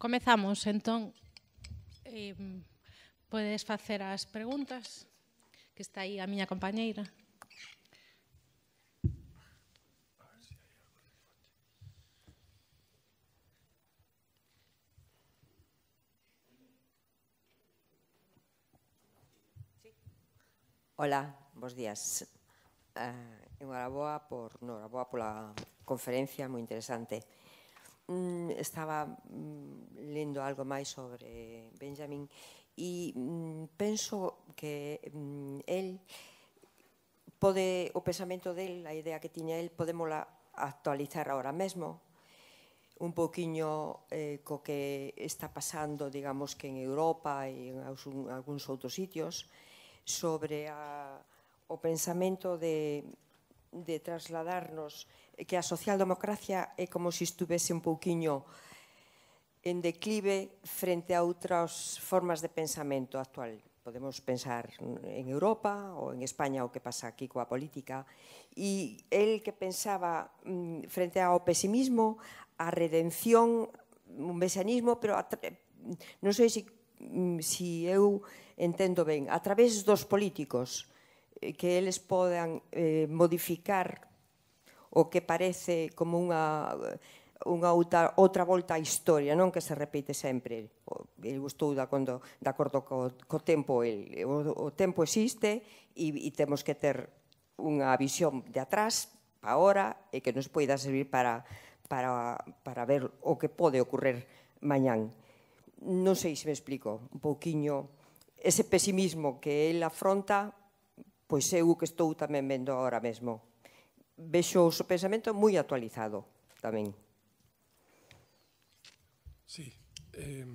Comezamos, entón, eh, podes facer as preguntas, que está aí a miña compañeira. Hola, bons días. Eh, enhoraboa por, enhoraboa pola conferencia, moi interesante. Eh, mm, estaba mm, lendo algo máis sobre Benjamin e mm, penso que mm, el pode o pensamento del, a idea que tiña el, podémola actualizar ahora mesmo un poquinho eh, co que está pasando, digamos, que en Europa e en algúns outros sitios sobre a, o pensamento de, de trasladarnos que a socialdemocracia é como se estuvese un pouquiño en declive frente a outras formas de pensamento actual. Podemos pensar en Europa ou en España o que pasa aquí coa política. E el que pensaba mm, frente ao pesimismo, a redención, un mesianismo, pero a, non sei se, mm, se eu entendo ben, a través dos políticos eh, que eles podan eh, modificar o que parece como unha unha outra, outra volta á historia, non que se repite sempre. El gustou da, condo, da acordo co, co tempo. El, o, o tempo existe e, e temos que ter unha visión de atrás para ahora e que nos poida servir para, para, para ver o que pode ocorrer mañán. Non sei se me explico un pouquiño ese pesimismo que el afronta, pois eu que estou tamén vendo agora mesmo vexo o seu pensamento moi actualizado tamén. Sí. Eh,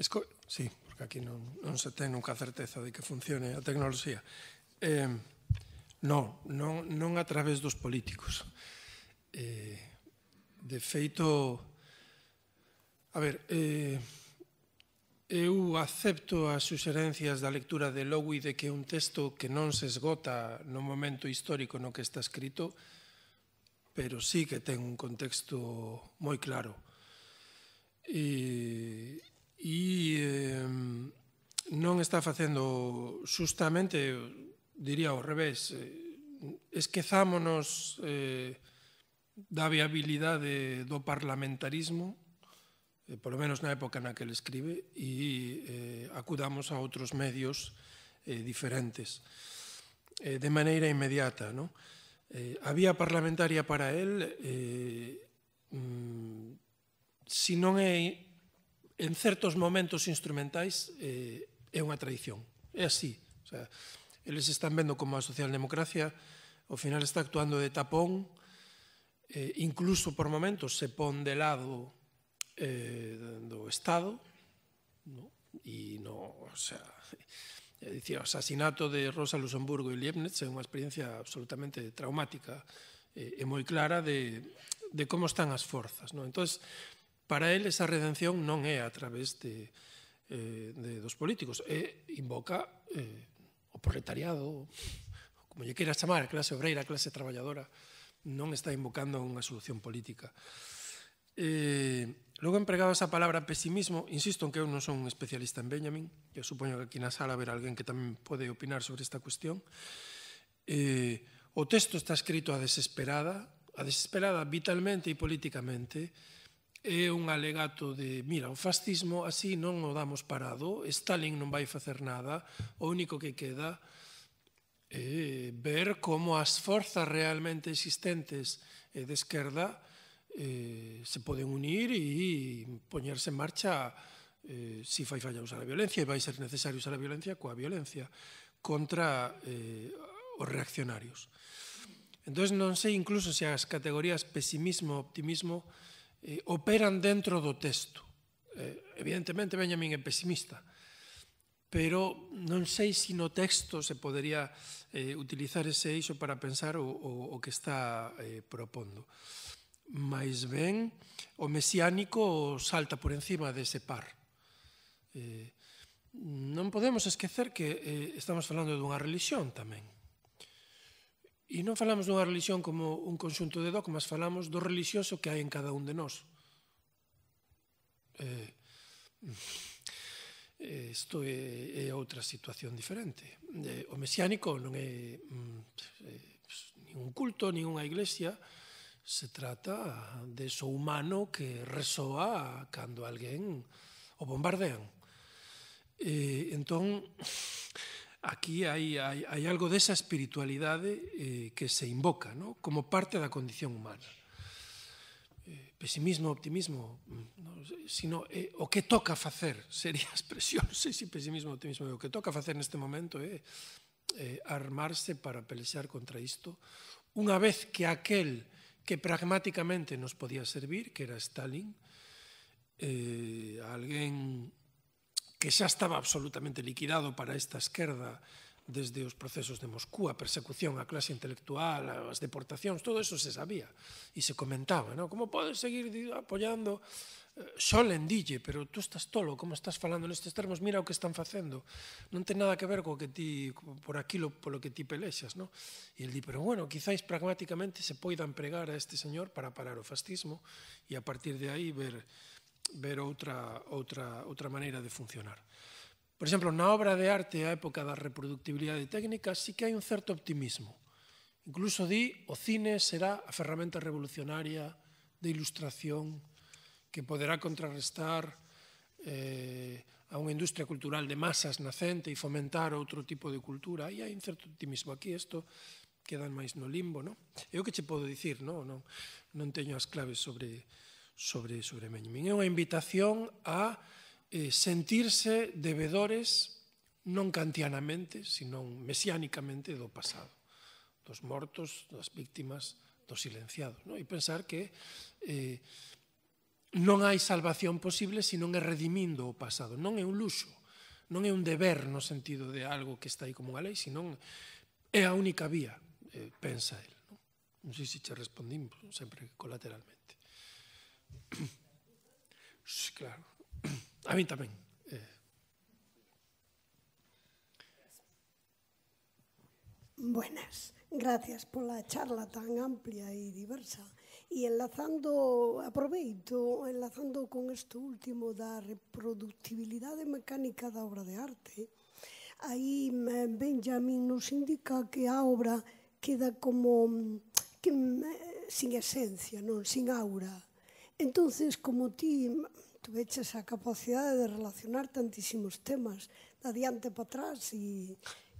esco... Sí, porque aquí non, non se ten nunca certeza de que funcione a tecnoloxía. Eh, non, non, non a través dos políticos. Eh, de feito, a ver, eh, Eu acepto as suxerencias da lectura de Lowy de que un texto que non se esgota no momento histórico no que está escrito, pero sí que ten un contexto moi claro. E, e eh, non está facendo justamente, diría ao revés, eh, esquezámonos eh, da viabilidade do parlamentarismo eh, polo menos na época na que ele escribe, e eh, acudamos a outros medios eh, diferentes eh, de maneira inmediata. Non? Eh, a vía parlamentaria para él, eh, mm, si non é en certos momentos instrumentais, eh, é unha traición. É así. O sea, eles están vendo como a socialdemocracia ao final está actuando de tapón, eh, incluso por momentos se pon de lado eh, do Estado no? e no, o sea, é dicir, o asasinato de Rosa Luxemburgo e Liebnitz é unha experiencia absolutamente traumática eh, e moi clara de, de como están as forzas. No? Entón, para él esa redención non é a través de, eh, de dos políticos, é invoca eh, o proletariado, como lle queira chamar, a clase obreira, a clase traballadora, non está invocando unha solución política. Eh, logo empregaba esa palabra pesimismo, insisto en que eu non son un especialista en Benjamin, eu supoño que aquí na sala haber alguén que tamén pode opinar sobre esta cuestión. Eh, o texto está escrito a desesperada, a desesperada vitalmente e políticamente, é un alegato de, mira, o fascismo así non o damos parado, Stalin non vai facer nada, o único que queda é ver como as forzas realmente existentes eh, de esquerda eh, se poden unir e poñerse en marcha eh, si fai falla usar a violencia e vai ser necesario usar a violencia coa violencia contra eh, os reaccionarios. Entón, non sei incluso se as categorías pesimismo, optimismo eh, operan dentro do texto. Eh, evidentemente, Benjamin é pesimista, pero non sei se no texto se podería eh, utilizar ese eixo para pensar o, o, o que está eh, propondo máis ben, o mesiánico salta por encima dese par. Eh, non podemos esquecer que eh, estamos falando dunha religión tamén. E non falamos dunha religión como un conxunto de dogmas, falamos do religioso que hai en cada un de nós. Eh, eh, isto é, é outra situación diferente. Eh, o mesiánico non é mm, eh, pues, nin un culto, nin unha iglesia, se trata de so humano que resoa cando alguén o bombardean. Eh, entón, aquí hai, hai, hai algo desa espiritualidade eh, que se invoca ¿no? como parte da condición humana. Eh, pesimismo, optimismo, no, sino eh, o que toca facer, sería a expresión, non sei se si pesimismo, optimismo, o que toca facer neste momento é eh, eh, armarse para pelexar contra isto, unha vez que aquel que pragmáticamente nos podía servir, que era Stalin, eh, alguén que xa estaba absolutamente liquidado para esta esquerda desde os procesos de Moscú, a persecución á clase intelectual, as deportacións, todo eso se sabía e se comentaba, ¿no? Como podes seguir apoyando Solen dille, pero tú estás tolo, como estás falando nestes termos, mira o que están facendo. Non ten nada que ver co que ti, por aquilo polo que ti pelexas, no? E el di, pero bueno, quizáis pragmáticamente se poida empregar a este señor para parar o fascismo e a partir de aí ver ver outra, outra, outra maneira de funcionar. Por exemplo, na obra de arte a época da reproductibilidade técnica sí que hai un certo optimismo. Incluso di, o cine será a ferramenta revolucionaria de ilustración que poderá contrarrestar eh, a unha industria cultural de masas nacente e fomentar outro tipo de cultura. Aí hai un certo optimismo aquí, isto quedan máis no limbo, non? Eu que che podo dicir, non, non, non teño as claves sobre sobre sobre Benjamin. É unha invitación a eh, sentirse devedores non kantianamente, senón mesiánicamente do pasado, dos mortos, das víctimas, dos silenciados, non? E pensar que eh, non hai salvación posible se non é redimindo o pasado. Non é un luxo, non é un deber no sentido de algo que está aí como unha lei, senón é a única vía, eh, pensa el. Non, non sei se che respondín sempre colateralmente. Sí, claro. A mí tamén. Eh. Buenas, gracias pola charla tan amplia e diversa. E enlazando, aproveito, enlazando con isto último da reproductibilidade mecánica da obra de arte, aí eh, Benjamin nos indica que a obra queda como que, eh, sin esencia, non sin aura. Entonces, como ti tuveches a capacidade de relacionar tantísimos temas, de adiante para atrás e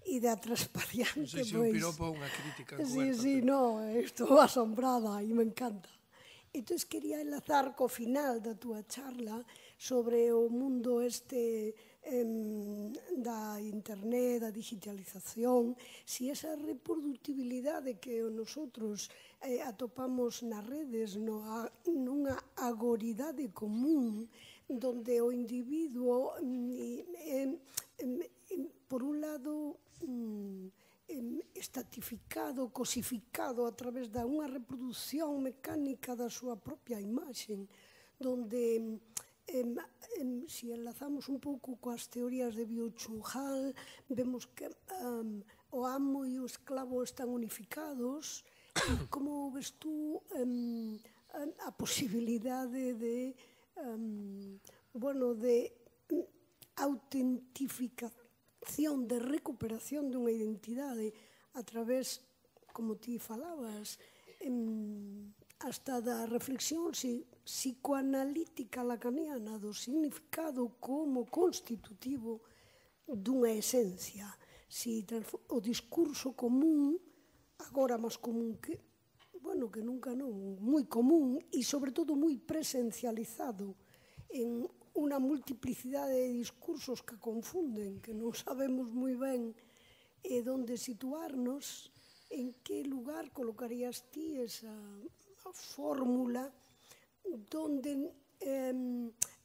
e da transparente. Non sei se pois, un piropo ou unha crítica encuberta. Sí, sí, pero... no, estou asombrada e me encanta. Entón, quería enlazar co final da túa charla sobre o mundo este em, da internet, da digitalización, si esa reproductibilidade que nosotros eh, atopamos nas redes no, a, nunha agoridade común, donde o individuo eh, eh, por un lado, estatificado, cosificado a través da unha reproducción mecánica da súa propia imaxen, donde em, em, si enlazamos un pouco coas teorías de Biochunhal, vemos que um, o amo e o esclavo están unificados, e como ves tú um, a posibilidade de um, bueno, de autentificación acción de recuperación dunha identidade a través, como ti falabas, em, hasta da reflexión si, psicoanalítica lacaniana do significado como constitutivo dunha esencia. Si o discurso común, agora máis común que, bueno, que nunca non, moi común e sobre todo moi presencializado en unha multiplicidade de discursos que confunden, que non sabemos moi ben eh, e donde situarnos, en que lugar colocarías ti esa fórmula donde eh,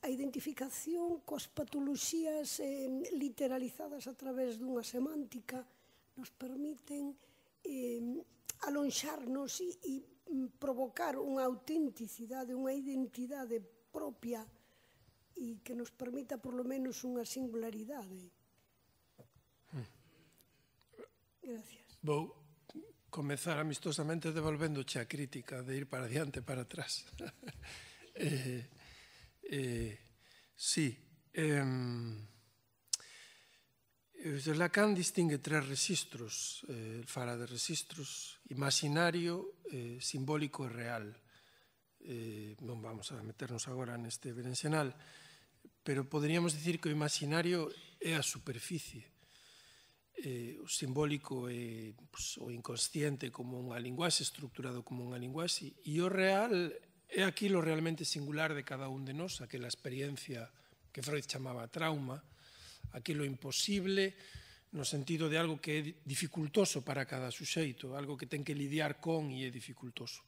a identificación coas patoloxías eh, literalizadas a través dunha semántica nos permiten eh, alonxarnos e, e provocar unha autenticidade, unha identidade propia e que nos permita por lo menos unha singularidade. Hmm. Gracias. Vou comezar amistosamente devolvéndoche a crítica de ir para diante para atrás. eh, eh, sí, eh, Lacan distingue tres registros, eh, fala de registros imaginario, eh, simbólico e real. Eh, non vamos a meternos agora neste berenxenal, pero poderíamos dicir que o imaginario é a superficie. Eh, o simbólico é pues, o inconsciente como unha linguaxe, estructurado como unha linguaxe, e o real é aquilo realmente singular de cada un de nós, aquela experiencia que Freud chamaba trauma, aquilo imposible no sentido de algo que é dificultoso para cada suxeito, algo que ten que lidiar con e é dificultoso.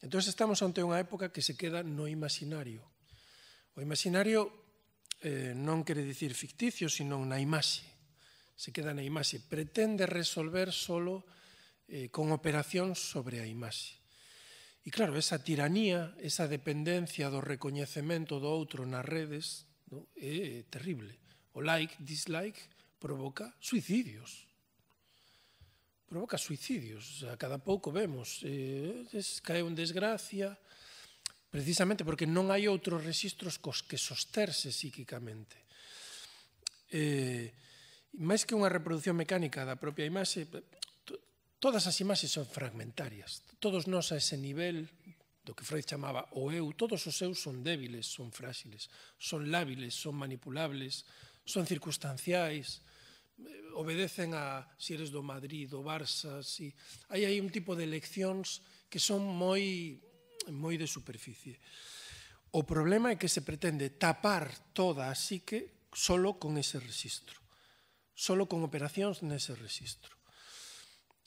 Entón estamos ante unha época que se queda no imaginario. O imaginario eh, non quere dicir ficticio, sino na imaxe. Se queda na imaxe. Pretende resolver solo eh, con operacións sobre a imaxe. E claro, esa tiranía, esa dependencia do recoñecemento do outro nas redes no, é terrible. O like, dislike, provoca suicidios. Provoca suicidios. A cada pouco vemos, eh, es, un desgracia, precisamente porque non hai outros registros cos que sosterse psíquicamente. Eh, máis que unha reproducción mecánica da propia imaxe, todas as imaxes son fragmentarias. Todos nós a ese nivel do que Freud chamaba o eu, todos os seus son débiles, son fráxiles, son lábiles, son manipulables, son circunstanciais, eh, obedecen a si eres do Madrid, do Barça, si... Aí hai un tipo de eleccións que son moi moi de superficie. O problema é que se pretende tapar toda a psique solo con ese registro, solo con operacións nese registro.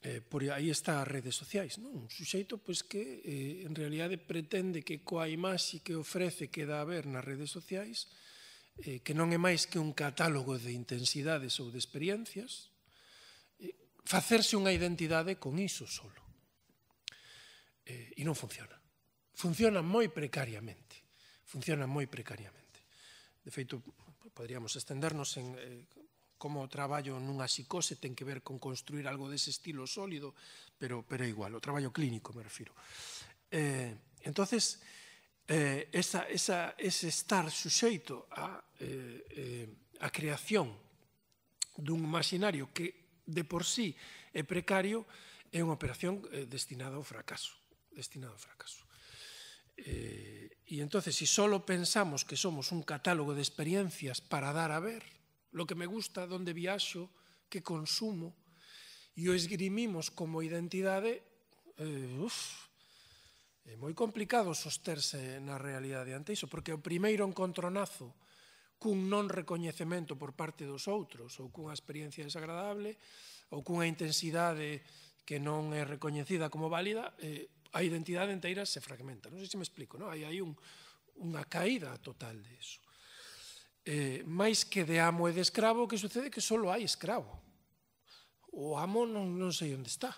Eh, por aí está as redes sociais, non? un suxeito pois, que eh, en realidade pretende que coa imaxe que ofrece que dá a ver nas redes sociais eh, que non é máis que un catálogo de intensidades ou de experiencias, eh, facerse unha identidade con iso solo. Eh, e non funciona funcionan moi precariamente. Funcionan moi precariamente. De feito, poderíamos estendernos en eh, como o traballo nunha psicose ten que ver con construir algo dese estilo sólido, pero, pero igual, o traballo clínico me refiro. Eh, entonces, eh, esa, esa, ese estar suxeito a, eh, eh, a creación dun imaginario que de por sí é precario é unha operación eh, destinada ao fracaso destinada ao fracaso. Eh, y entonces, si solo pensamos que somos un catálogo de experiencias para dar a ver, lo que me gusta, donde viaxo, que consumo, e o esgrimimos como identidade, eh, uf, é moi complicado sosterse na realidade ante iso, porque o primeiro encontronazo cun non recoñecemento por parte dos outros, ou cunha experiencia desagradable, ou cunha intensidade que non é recoñecida como válida, eh, a identidade inteira se fragmenta. Non sei se me explico, non? Hai, hai un, unha caída total de eso. Eh, máis que de amo e de escravo, que sucede que só hai escravo. O amo non, non sei onde está.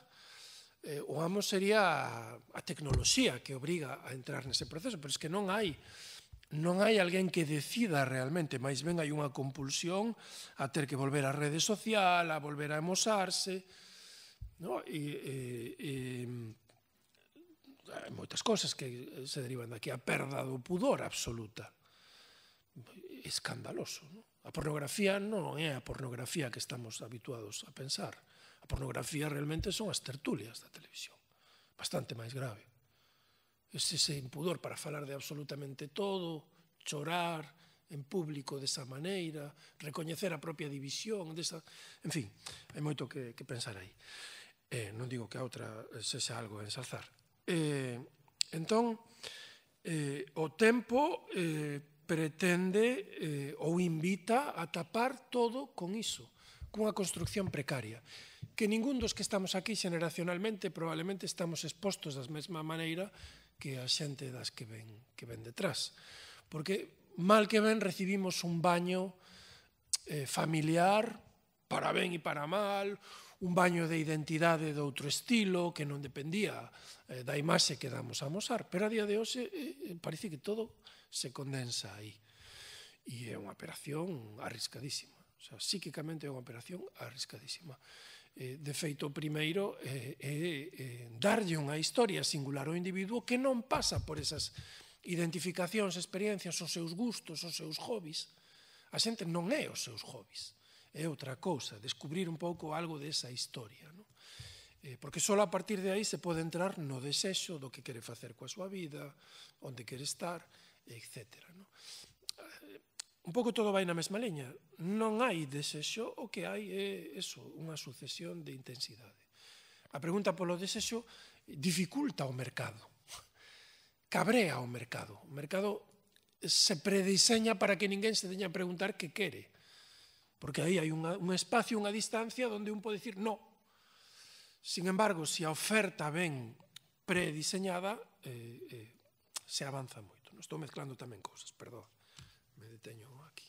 Eh, o amo sería a, a tecnoloxía que obriga a entrar nese proceso, pero es que non hai non hai alguén que decida realmente, máis ben hai unha compulsión a ter que volver á rede social, a volver a emosarse, no? e, e, e hai moitas cosas que se derivan daqui, a perda do pudor absoluta. Escandaloso, non? A pornografía non é a pornografía que estamos habituados a pensar. A pornografía realmente son as tertulias da televisión. Bastante máis grave. Ese, ese impudor para falar de absolutamente todo, chorar en público desa maneira, recoñecer a propia división, desa... en fin, hai moito que, que pensar aí. Eh, non digo que a outra sexa algo a ensalzar. Eh, entón, eh, o tempo eh, pretende eh, ou invita a tapar todo con iso, cunha construcción precaria que ningún dos que estamos aquí xeneracionalmente probablemente estamos expostos da mesma maneira que a xente das que ven, que ven detrás. Porque mal que ben recibimos un baño eh, familiar, para ben e para mal, un baño de identidade de outro estilo que non dependía eh, da imaxe que damos a mosar, pero a día de hoxe eh, eh, parece que todo se condensa aí. E é unha operación arriscadísima. O sea, psíquicamente é unha operación arriscadísima. Eh, de feito, o primeiro eh, é é, é darlle unha historia singular ao individuo que non pasa por esas identificacións, experiencias, os seus gustos, os seus hobbies. A xente non é os seus hobbies é outra cousa, descubrir un pouco algo desa historia. Non? Eh, porque só a partir de aí se pode entrar no desexo do que quere facer coa súa vida, onde quere estar, etc. Non? Eh, un pouco todo vai na mesma leña. Non hai desexo, o que hai é eso, unha sucesión de intensidade. A pregunta polo desexo dificulta o mercado. Cabrea o mercado. O mercado se prediseña para que ninguén se teña a preguntar que quere. Porque aí hai unha, un espacio, unha distancia onde un pode dicir no. Sin embargo, se a oferta ben prediseñada, eh, eh, se avanza moito. Non estou mezclando tamén cousas, perdón. Me deteño aquí.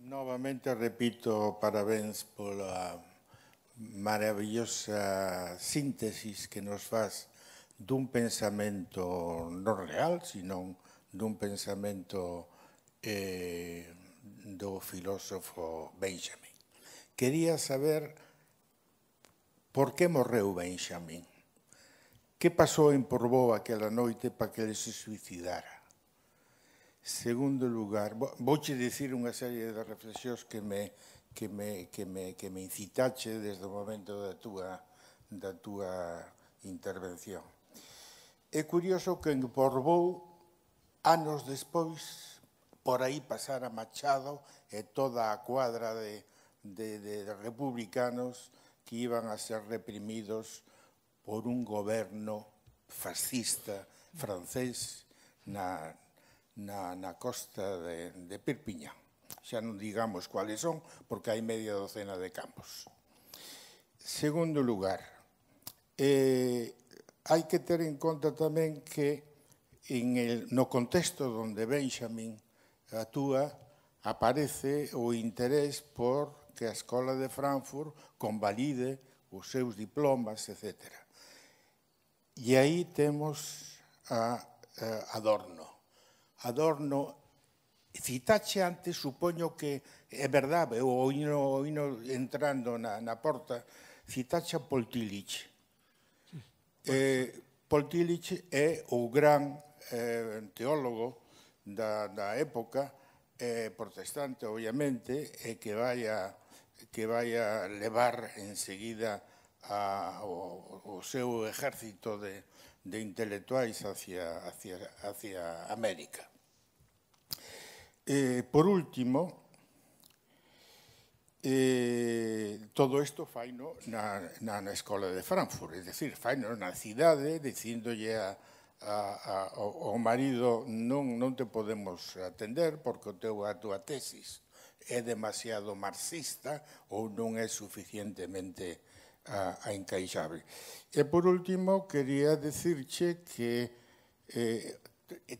Novamente repito parabéns pola maravillosa síntesis que nos faz dun pensamento non real, sino dun pensamento eh, do filósofo Benjamin. Quería saber por que morreu Benjamin. Que pasou en Porvó aquela noite para que ele se suicidara? Segundo lugar, vouche dicir unha serie de reflexións que me que me, que me, que me incitache desde o momento da túa, da túa intervención. É curioso que en Borbou, anos despois, por aí pasara Machado e toda a cuadra de, de, de republicanos que iban a ser reprimidos por un goberno fascista francés na, na, na costa de, de Perpiñán xa non digamos cuáles son, porque hai media docena de campos. Segundo lugar, eh, hai que ter en conta tamén que en el, no contexto onde Benjamin actúa aparece o interés por que a Escola de Frankfurt convalide os seus diplomas, etc. E aí temos a, a Adorno. Adorno Citache antes, supoño que é verdade, eu oino, oino entrando na, na porta, citache a Poltilich. Sí. Eh, Poltilich é o gran eh, teólogo da, da época, eh, protestante, obviamente, e que vai a, que vai a levar enseguida a, o, o seu exército de, de intelectuais hacia, hacia, hacia América. Eh, por último, eh, todo isto faino na, na, na Escola de Frankfurt, é dicir, faino na cidade, dicindolle a, a, a, ao marido non, non te podemos atender porque o teu, a tua tesis é demasiado marxista ou non é suficientemente a, a encaixable. E por último, quería decirche que eh,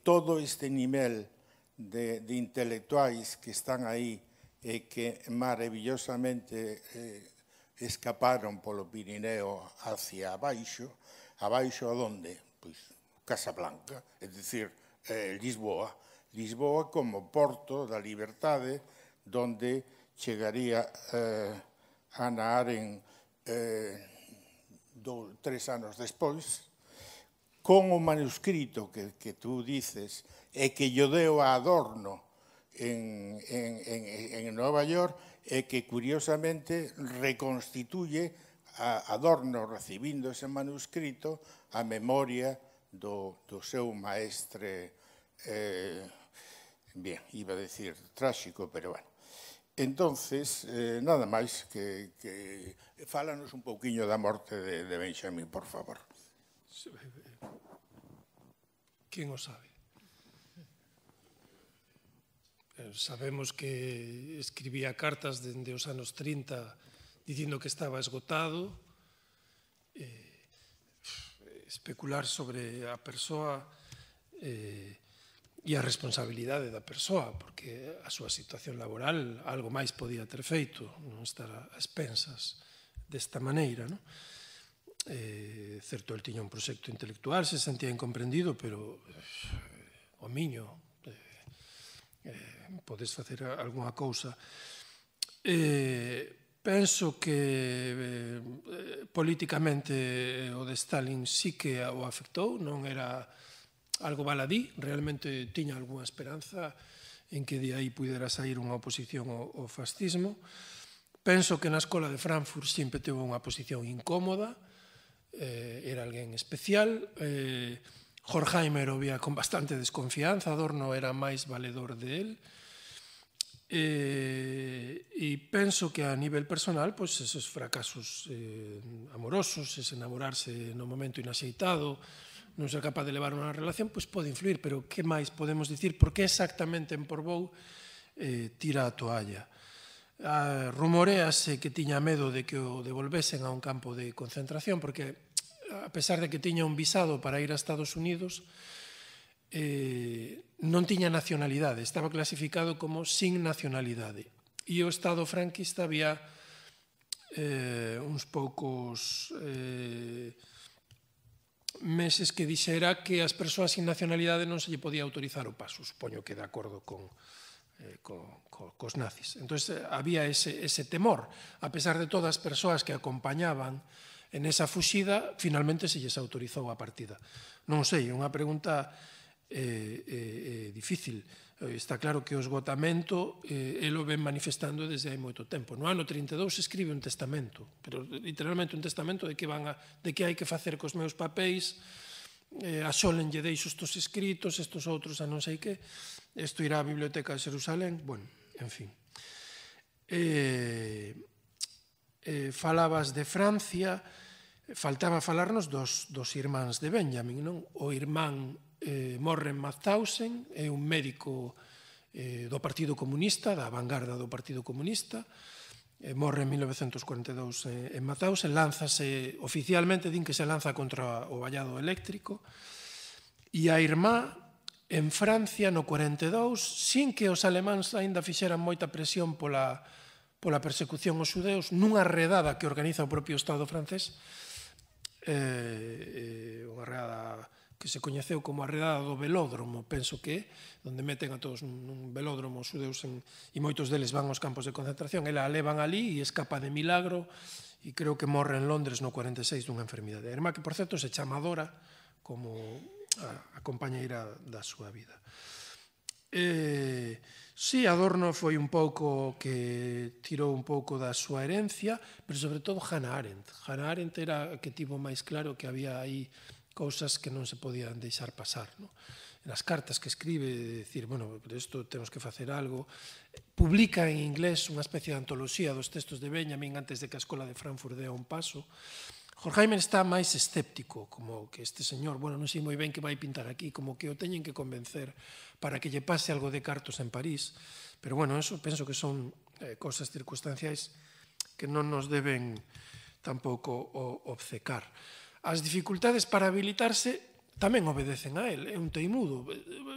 todo este nivel de, de intelectuais que están aí e eh, que maravillosamente eh, escaparon polo Pirineo hacia abaixo, abaixo a donde? Pois Casablanca, é dicir, eh, Lisboa, Lisboa como porto da liberdade donde chegaría eh, Ana Aren eh, do, tres anos despois, con o manuscrito que, que tú dices, e que yo deu a Adorno en, en, en, en Nova York e que curiosamente reconstituye a Adorno recibindo ese manuscrito a memoria do, do seu maestre eh, bien, iba a decir tráxico, pero bueno entonces eh, nada máis que, que fálanos un pouquiño da morte de, de Benjamin, por favor Quen o sabe? Eh, sabemos que escribía cartas dende os anos 30 dicindo que estaba esgotado. Eh, especular sobre a persoa eh, e a responsabilidade da persoa, porque a súa situación laboral algo máis podía ter feito, non estar a expensas desta maneira. Non? Eh, certo, el tiña un proxecto intelectual, se sentía incomprendido, pero eh, o miño, eh, podes facer algunha cousa. Eh, penso que eh, políticamente eh, o de Stalin sí que o afectou, non era algo baladí, realmente tiña algunha esperanza en que de aí pudera sair unha oposición ao, ao fascismo. Penso que na escola de Frankfurt sempre teve unha posición incómoda, eh, era alguén especial, eh, Horkheimer o vía con bastante desconfianza, Adorno era máis valedor de él, Eh, e penso que a nivel personal, pois esos fracasos eh, amorosos, ese enamorarse no momento inaxeitado, non ser capaz de levar unha relación, pois pode influir, pero que máis podemos dicir? Por que exactamente en Porbou eh, tira a toalla? Ah, rumorease que tiña medo de que o devolvesen a un campo de concentración, porque a pesar de que tiña un visado para ir a Estados Unidos, eh, non tiña nacionalidade, estaba clasificado como sin nacionalidade. E o Estado franquista había eh, uns poucos eh, meses que dixera que as persoas sin nacionalidade non se lle podía autorizar o paso, supoño que de acordo con, eh, co, co, cos nazis. Entón, eh, había ese, ese temor, a pesar de todas as persoas que acompañaban en esa fuxida, finalmente, se lles autorizou a partida. Non sei, é unha pregunta eh, eh, eh difícil. Eh, está claro que o esgotamento eh, elo ven manifestando desde hai moito tempo. No ano 32 se escribe un testamento, pero literalmente un testamento de que, van a, de que hai que facer cos meus papéis, eh, a Solen lle deixo estos escritos, estos outros a non sei que, isto irá á Biblioteca de Xerusalén, bueno, en fin. Eh, eh, falabas de Francia, faltaba falarnos dos, dos irmáns de Benjamin, non? O irmán eh, Morren Mauthausen é un médico eh, do Partido Comunista, da vanguarda do Partido Comunista, eh, morre en 1942 eh, en Mauthausen, lánzase oficialmente din que se lanza contra o vallado eléctrico, e a irmá en Francia no 42, sin que os alemáns aínda fixeran moita presión pola pola persecución aos xudeus nunha redada que organiza o propio Estado francés, eh, eh, unha redada que se coñeceu como a redada do velódromo, penso que é, onde meten a todos nun velódromo os xudeus en, e moitos deles van aos campos de concentración, ela a levan ali e escapa de milagro e creo que morre en Londres no 46 dunha enfermidade. A irmá que, por certo, se chama Dora como a, a compañeira da súa vida. Eh, Sí, Adorno foi un pouco que tirou un pouco da súa herencia, pero sobre todo Hannah Arendt. Hannah Arendt era que tivo máis claro que había aí cousas que non se podían deixar pasar. No? Nas cartas que escribe, de decir, bueno, pero isto temos que facer algo. Publica en inglés unha especie de antoloxía dos textos de Benjamin antes de que a Escola de Frankfurt dea un paso. Horkheimer está máis escéptico, como que este señor, bueno, non sei moi ben que vai pintar aquí, como que o teñen que convencer para que lle pase algo de cartos en París. Pero bueno, eso penso que son eh, cosas circunstanciais que non nos deben tampouco o, obcecar. As dificultades para habilitarse tamén obedecen a él, é un teimudo.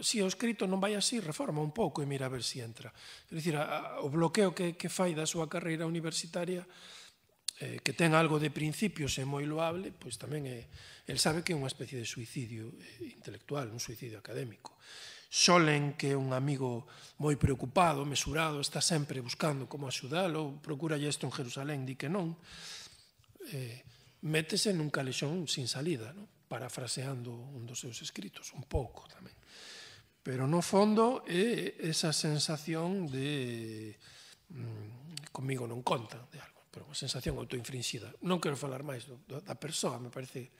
Si o escrito non vai así, reforma un pouco e mira a ver se si entra. Quer dicir, a, a, o bloqueo que, que fai da súa carreira universitaria eh, que ten algo de principios e moi loable, pois tamén é, el sabe que é unha especie de suicidio eh, intelectual, un suicidio académico. Solen, que é un amigo moi preocupado, mesurado, está sempre buscando como axudalo, procura isto en Jerusalén, di que non, eh, métese nun calexón sin salida, no? parafraseando un dos seus escritos, un pouco tamén. Pero no fondo é esa sensación de mm, comigo non conta de algo, pero unha sensación autoinfringida. Non quero falar máis do, da persoa, me parece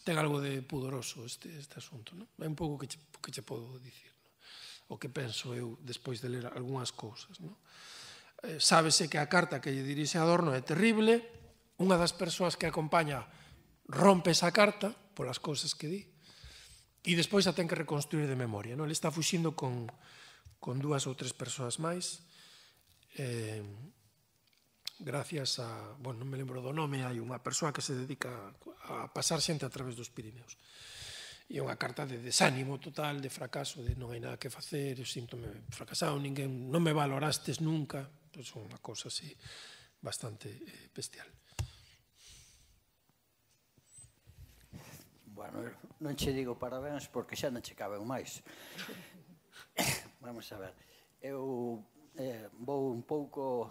ten algo de pudoroso este, este asunto. Non? É un pouco que che, que che podo dicir o que penso eu despois de ler algunhas cousas. Non? Eh, sábese que a carta que lle dirixe Adorno é terrible, unha das persoas que acompaña rompe esa carta polas cousas que di, e despois a ten que reconstruir de memoria. Non? Ele está fuxindo con, con dúas ou tres persoas máis, eh, gracias a, bueno, non me lembro do nome, hai unha persoa que se dedica a pasar xente a través dos Pirineos e unha carta de desánimo total, de fracaso, de non hai nada que facer, eu sinto-me fracasado, ninguén, non me valorastes nunca, pois pues, unha cousa así bastante eh, bestial. Bueno, non che digo parabéns porque xa non che caben máis. Vamos a ver. Eu eh, vou un pouco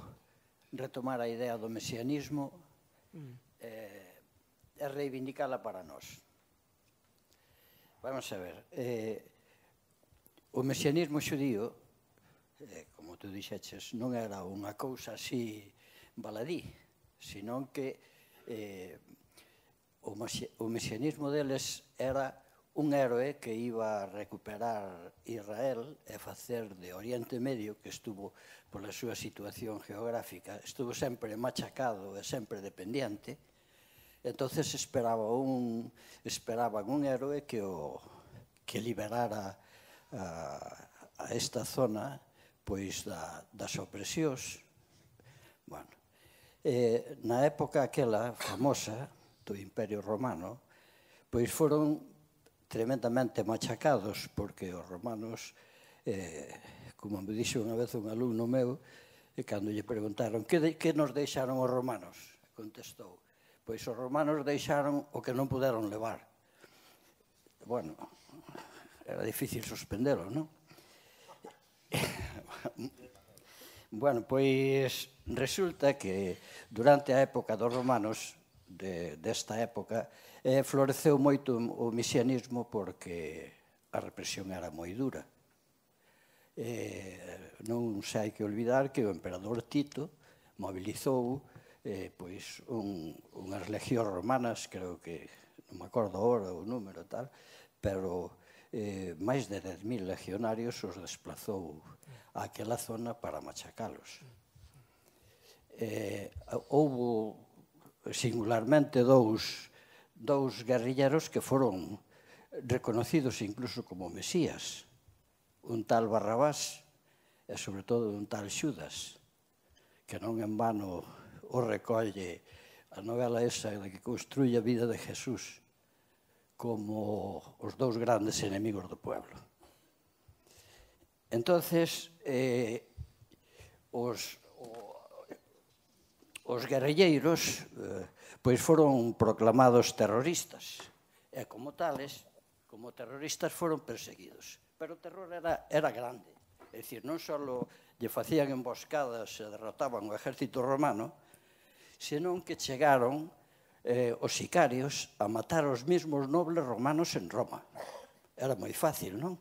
retomar a idea do mesianismo mm. eh, e reivindicala para nós. Vamos a ver. Eh, o mesianismo xudío, eh, como tú dixeches, non era unha cousa así baladí, senón que eh, o, o mesianismo deles era un héroe que iba a recuperar Israel e facer de Oriente Medio, que estuvo pola súa situación geográfica, estuvo sempre machacado e sempre dependiente, entonces esperaba un, esperaban un héroe que, o, que liberara a, a esta zona pois da, das opresións. Bueno, eh, na época aquela famosa do Imperio Romano, pois foron tremendamente machacados porque os romanos, eh, como me dixo unha vez un alumno meu, e cando lle preguntaron que, de, que nos deixaron os romanos, contestou, Pois os romanos deixaron o que non puderon levar. Bueno, era difícil suspendelo, non? bueno, pois resulta que durante a época dos romanos, de, desta época, eh, floreceu moito o misianismo porque a represión era moi dura. Eh, non se hai que olvidar que o emperador Tito mobilizou eh, pois un, unhas legións romanas, creo que non me acordo agora o número tal, pero eh, máis de 10.000 legionarios os desplazou a aquela zona para machacalos. Eh, houbo singularmente dous, dous guerrilleros que foron reconocidos incluso como mesías, un tal Barrabás e sobre todo un tal Xudas, que non en vano o recolle a novela esa da que construye a vida de Jesús como os dous grandes enemigos do pueblo. Entonces, eh, os, o, os guerrilleiros eh, pois foron proclamados terroristas e como tales, como terroristas foron perseguidos. Pero o terror era, era grande. É dicir, non só lle facían emboscadas e derrotaban o exército romano, senón que chegaron eh, os sicarios a matar os mesmos nobles romanos en Roma. Era moi fácil, non?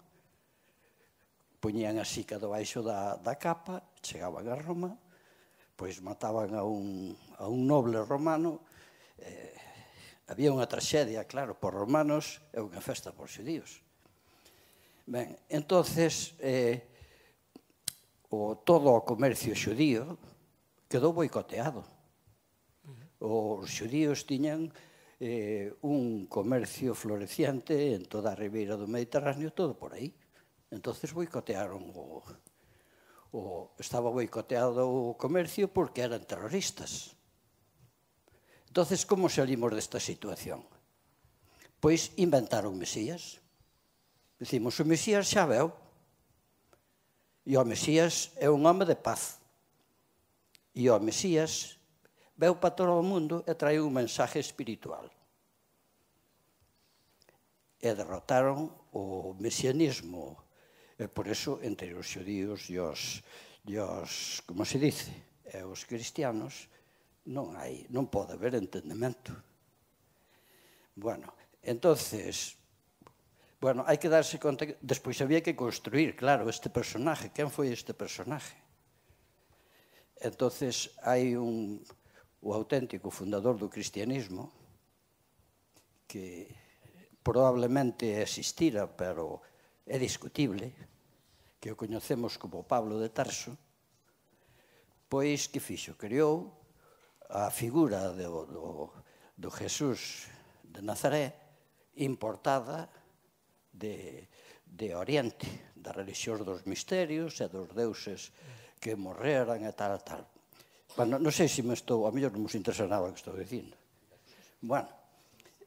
Poñían a sica do baixo da, da capa, chegaban a Roma, pois mataban a un, a un noble romano, eh, había unha traxedia, claro, por romanos e unha festa por xudíos. Ben, entonces eh, o todo o comercio xudío quedou boicoteado os xudíos tiñan eh, un comercio floreciante en toda a ribeira do Mediterráneo, todo por aí. entonces boicotearon o, o estaba boicoteado o comercio porque eran terroristas. entonces como salimos desta situación? Pois inventaron Mesías. Dicimos, o Mesías xa veu. E o Mesías é un home de paz. E o Mesías veu para todo o mundo e traiu un mensaje espiritual. E derrotaron o mesianismo, e por eso entre os xudíos e os, e os como se dice, e os cristianos non hai, non pode haber entendimento. Bueno, entonces, bueno, hai que darse conta que despois había que construir, claro, este personaje, quen foi este personaje? Entonces, hai un o auténtico fundador do cristianismo, que probablemente existira, pero é discutible, que o coñecemos como Pablo de Tarso, pois que fixo? Creou a figura do, do, do Jesús de Nazaré importada de, de Oriente, da religión dos misterios e dos deuses que morreran e tal, tal. Bueno, non sei se me estou, a mellor non me interesa nada o que estou dicindo. Bueno,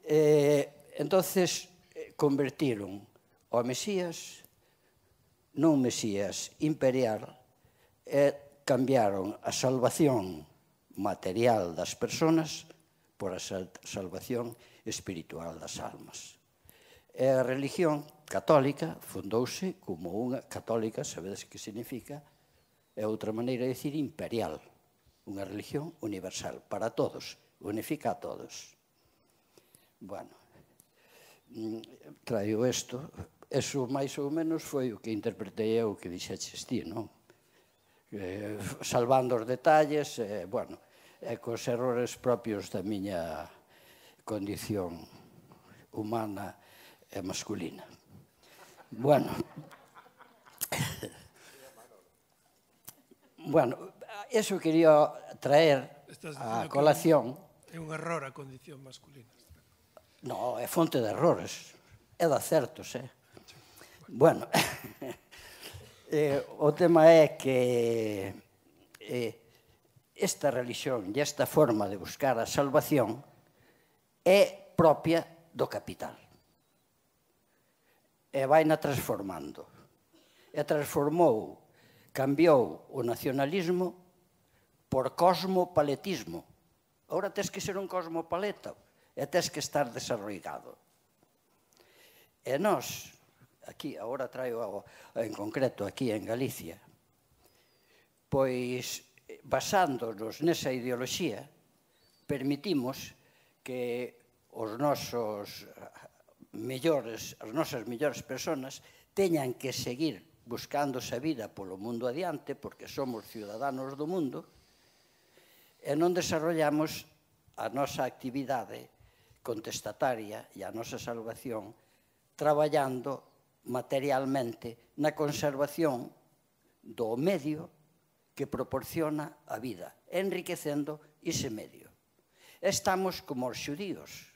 eh, entonces eh, convertiron o Mesías non Mesías imperial e cambiaron a salvación material das personas por a salvación espiritual das almas. E a religión católica fundouse como unha católica, sabedes que significa, é outra maneira de dicir imperial. Imperial unha religión universal, para todos, unifica a todos. Bueno, mm, traio isto, eso máis ou menos foi o que interpretei eu que dixeches ti, non? Eh, salvando os detalles, eh, bueno, e eh, cos errores propios da miña condición humana e masculina. Bueno, bueno, eso quería traer a colación. É un error a condición masculina. No, é fonte de errores. É de acertos, eh? Bueno, eh, o tema é que eh, esta religión e esta forma de buscar a salvación é propia do capital. E vaina transformando. E transformou, cambiou o nacionalismo por cosmopaletismo. Ora tens que ser un cosmopaleta e tens que estar desarroigado. E nós, aquí, agora traio en concreto aquí en Galicia, pois basándonos nesa ideoloxía, permitimos que os nosos mellores, as nosas mellores personas teñan que seguir buscándose a vida polo mundo adiante, porque somos ciudadanos do mundo, e non desarrollamos a nosa actividade contestataria e a nosa salvación traballando materialmente na conservación do medio que proporciona a vida, enriquecendo ese medio. Estamos como os xudíos,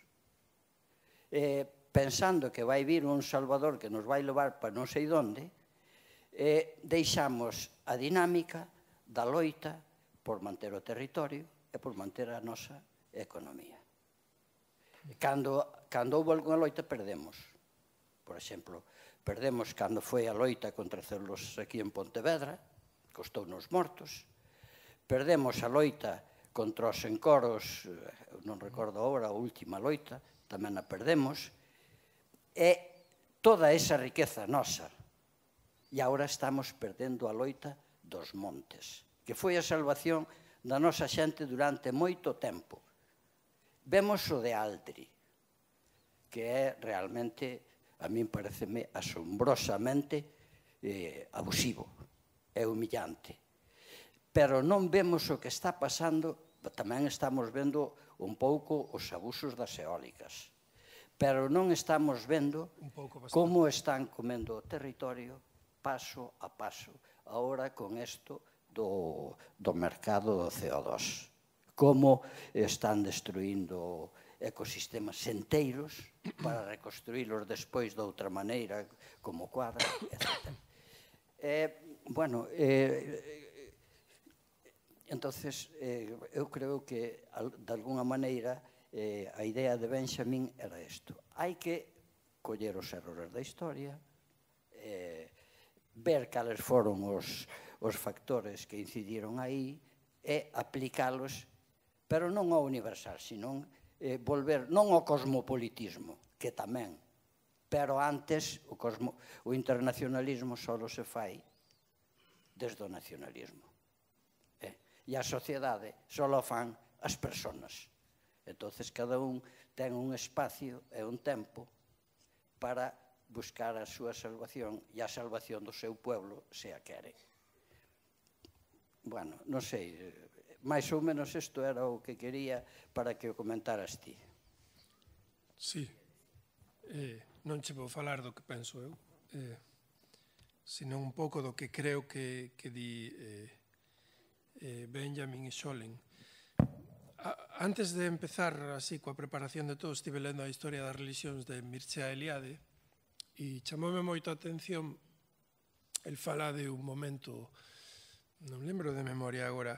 eh, pensando que vai vir un Salvador que nos vai levar para non sei donde, eh, deixamos a dinámica da loita por manter o territorio e por manter a nosa economía. E cando, cando houve alguna loita, perdemos. Por exemplo, perdemos cando foi a loita contra Celos aquí en Pontevedra, costou nos mortos. Perdemos a loita contra os encoros, eh, non recordo agora, a última loita, tamén a perdemos. E toda esa riqueza nosa. E agora estamos perdendo a loita dos montes que foi a salvación da nosa xente durante moito tempo. Vemos o de Altri, que é realmente, a min pareceme asombrosamente eh, abusivo, é humillante. Pero non vemos o que está pasando, tamén estamos vendo un pouco os abusos das eólicas pero non estamos vendo como están comendo o territorio paso a paso. Ahora, con isto, do, do mercado do CO2. Como están destruindo ecosistemas enteiros para reconstruílos despois de outra maneira, como cuadra, etc. Eh, bueno, eh, eh, entonces eh, eu creo que de alguna maneira eh, a idea de Benjamin era isto. Hai que coller os errores da historia, eh, ver cales foron os, os factores que incidiron aí e aplicalos, pero non ao universal, senón eh, volver non ao cosmopolitismo, que tamén, pero antes o, cosmo, o internacionalismo só se fai desde o nacionalismo. Eh? E a sociedade só fan as personas. entonces cada un ten un espacio e un tempo para buscar a súa salvación e a salvación do seu pueblo se a quere bueno, non sei, máis ou menos isto era o que quería para que o comentaras ti. Sí, eh, non che vou falar do que penso eu, eh, senón un pouco do que creo que, que di eh, eh, Benjamin e A, antes de empezar así coa preparación de todo, estive lendo a historia das religións de Mircea Eliade e chamoume moito a atención el fala de un momento non lembro de memoria agora,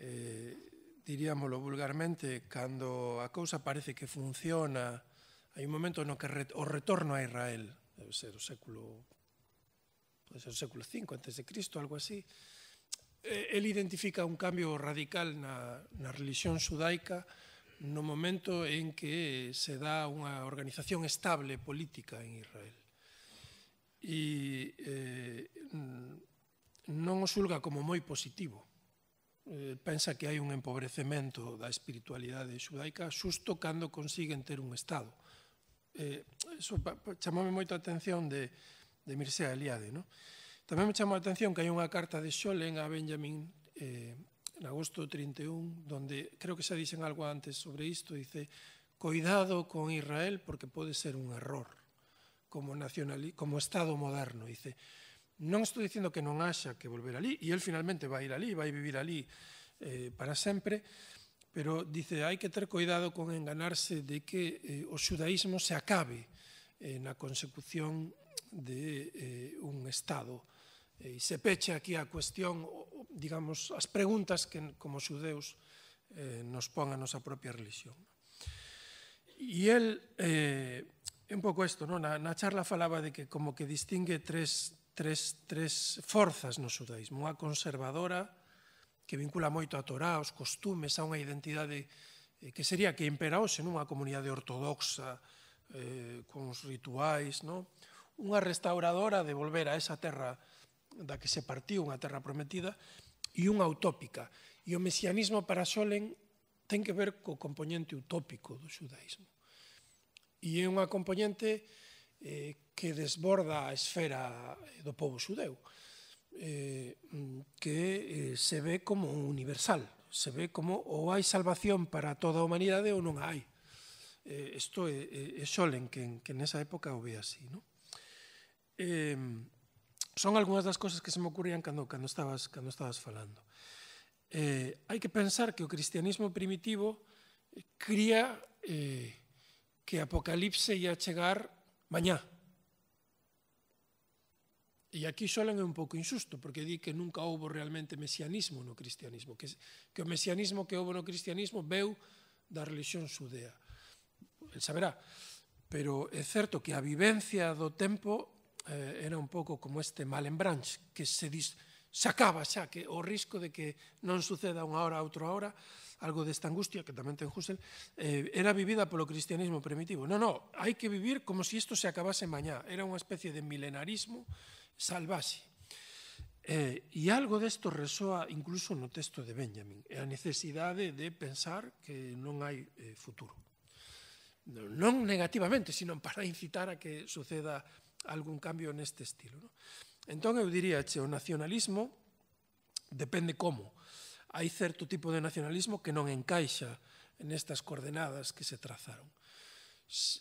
eh, diríamolo vulgarmente, cando a cousa parece que funciona, hai un momento no que o retorno a Israel, debe ser o século pode ser o século V antes de Cristo, algo así, eh, el identifica un cambio radical na, na religión judaica no momento en que se dá unha organización estable política en Israel. E eh, non o xulga como moi positivo. Eh, pensa que hai un empobrecemento da espiritualidade xudaica xusto cando consiguen ter un Estado. Eh, eso chamame moito a atención de, de Mircea Eliade. No? Tamén me chamou a atención que hai unha carta de Scholem a Benjamin eh, en agosto 31, donde creo que xa dixen algo antes sobre isto, dice, coidado con Israel porque pode ser un error como, nacional, como Estado moderno. Dice, Non estou dicindo que non haxa que volver ali, e el finalmente vai ir ali, vai vivir ali eh, para sempre, pero dice, hai que ter cuidado con enganarse de que eh, o xudaísmo se acabe eh, na consecución de eh, un Estado e se pecha aquí a cuestión, digamos, as preguntas que como xudeus eh, nos pon a nosa propia religión. E el, eh, un pouco isto, no? na, na charla falaba de que como que distingue tres, tres, tres forzas no xudaísmo. Unha conservadora que vincula moito a Torá, aos costumes, a unha identidade eh, que sería que impera hoxe nunha comunidade ortodoxa, eh, con os rituais, no? unha restauradora de volver a esa terra da que se partiu, unha terra prometida, e unha utópica. E o mesianismo para Solen ten que ver co componente utópico do xudaísmo. E é unha componente eh, que desborda a esfera do povo xudeu, eh, que eh, se ve como universal, se ve como ou hai salvación para toda a humanidade ou non hai. Eh, isto é, é, é que, que nesa época o ve así. ¿no? Eh, son algunhas das cosas que se me ocurrían cando, cando, estabas, cando estabas falando. Eh, hai que pensar que o cristianismo primitivo cría eh, que Apocalipse ia chegar mañá. E aquí solen é un pouco insusto, porque di que nunca houbo realmente mesianismo no cristianismo, que, que o mesianismo que houbo no cristianismo veu da religión xudea. El saberá, pero é certo que a vivencia do tempo eh, era un pouco como este Malembranche, que se dis, se acaba xa que o risco de que non suceda unha hora a outra hora, algo desta angustia que tamén ten Husserl, eh, era vivida polo cristianismo primitivo. Non, non, hai que vivir como se si isto se acabase mañá. Era unha especie de milenarismo salvaxe. Eh, e algo desto resoa incluso no texto de Benjamin, é a necesidade de pensar que non hai eh, futuro. Non negativamente, sino para incitar a que suceda algún cambio neste estilo. Non? Entón, eu diría che, o nacionalismo depende como. Hai certo tipo de nacionalismo que non encaixa nestas coordenadas que se trazaron.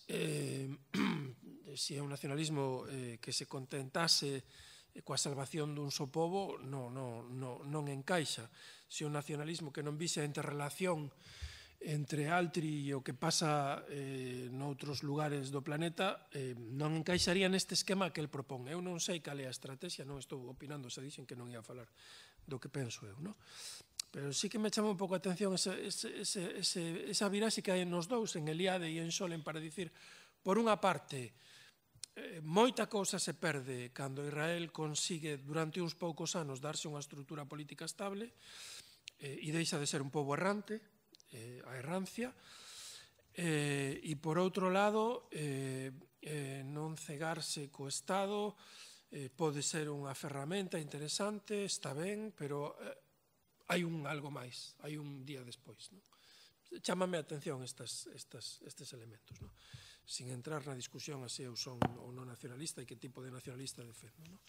Eh, se é un nacionalismo eh, que se contentase eh, coa salvación dun só povo, non, non, non, non encaixa. Se é un nacionalismo que non vise a interrelación entre Altri e o que pasa eh, noutros lugares do planeta eh, non encaixaría neste esquema que el propón. Eu non sei cal é a estrategia, non estou opinando, se dixen que non ia falar do que penso eu. No? Pero sí que me chama un pouco a atención esa, esa, esa, esa viraxe que hai nos dous, en Eliade e en Solen, para dicir, por unha parte, eh, moita cousa se perde cando Israel consigue durante uns poucos anos darse unha estrutura política estable eh, e deixa de ser un pobo errante, eh, a errancia, eh, e por outro lado eh, eh, non cegarse co Estado eh, pode ser unha ferramenta interesante, está ben, pero eh, hai un algo máis, hai un día despois. Non? Chámame a atención estas, estas, estes elementos. Non? Sin entrar na discusión a se eu son ou non nacionalista e que tipo de nacionalista defendo. Non?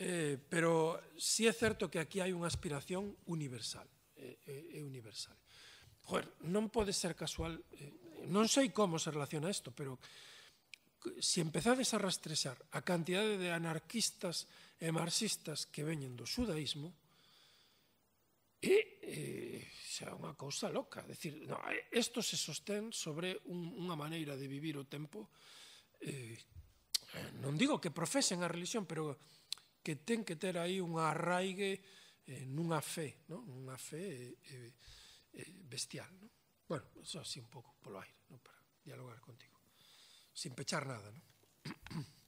Eh, pero sí é certo que aquí hai unha aspiración universal, é eh, eh, universal joder, non pode ser casual, eh, non sei como se relaciona isto, pero se empezades a rastrexar a cantidade de anarquistas e marxistas que veñen do xudaísmo, e eh, xa unha cousa loca. Decir, no, eh, esto se sostén sobre un, unha maneira de vivir o tempo eh, non digo que profesen a religión, pero que ten que ter aí unha arraigue eh, nunha fe, non? Unha fe eh, eh, bestial. Non? Bueno, eso así un pouco polo aire, non? para dialogar contigo. Sin pechar nada, non?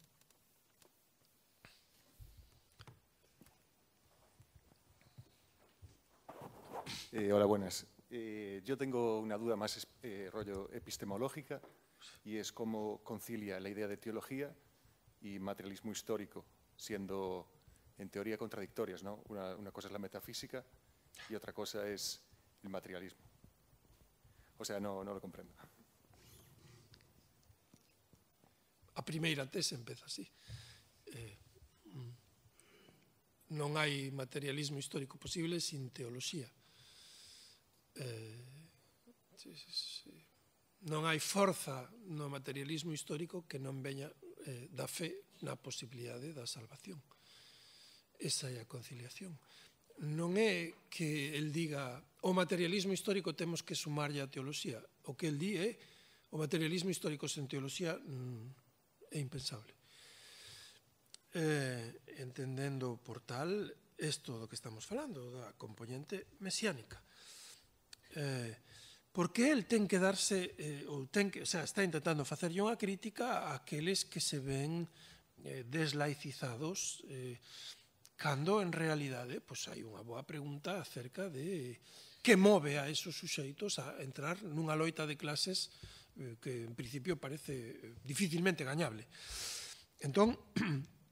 Eh, hola, buenas. Eh, yo tengo una duda más eh, rollo epistemológica y es cómo concilia la idea de teología y materialismo histórico, siendo en teoría contradictorias. ¿no? Una, una cosa es la metafísica y otra cosa es el materialismo. O sea, no, no lo comprendo. A primeira tese empeza así. Eh, mm, non hai materialismo histórico posible sin teoloxía. Eh, non hai forza no materialismo histórico que non veña eh, da fe na posibilidade da salvación. Esa é a conciliación. Non é que el diga o materialismo histórico temos que sumarlle a teoloxía. O que el di é o materialismo histórico sen teoloxía mm, é impensable. Eh, entendendo por tal isto do que estamos falando, da componente mesiánica. Eh, porque el ten que darse eh, ou ten que, o sea, está intentando facerlle unha crítica a aqueles que se ven eh, deslaicizados eh, cando en realidade pois hai unha boa pregunta acerca de que move a esos suxeitos a entrar nunha loita de clases eh, que en principio parece eh, dificilmente gañable. Entón,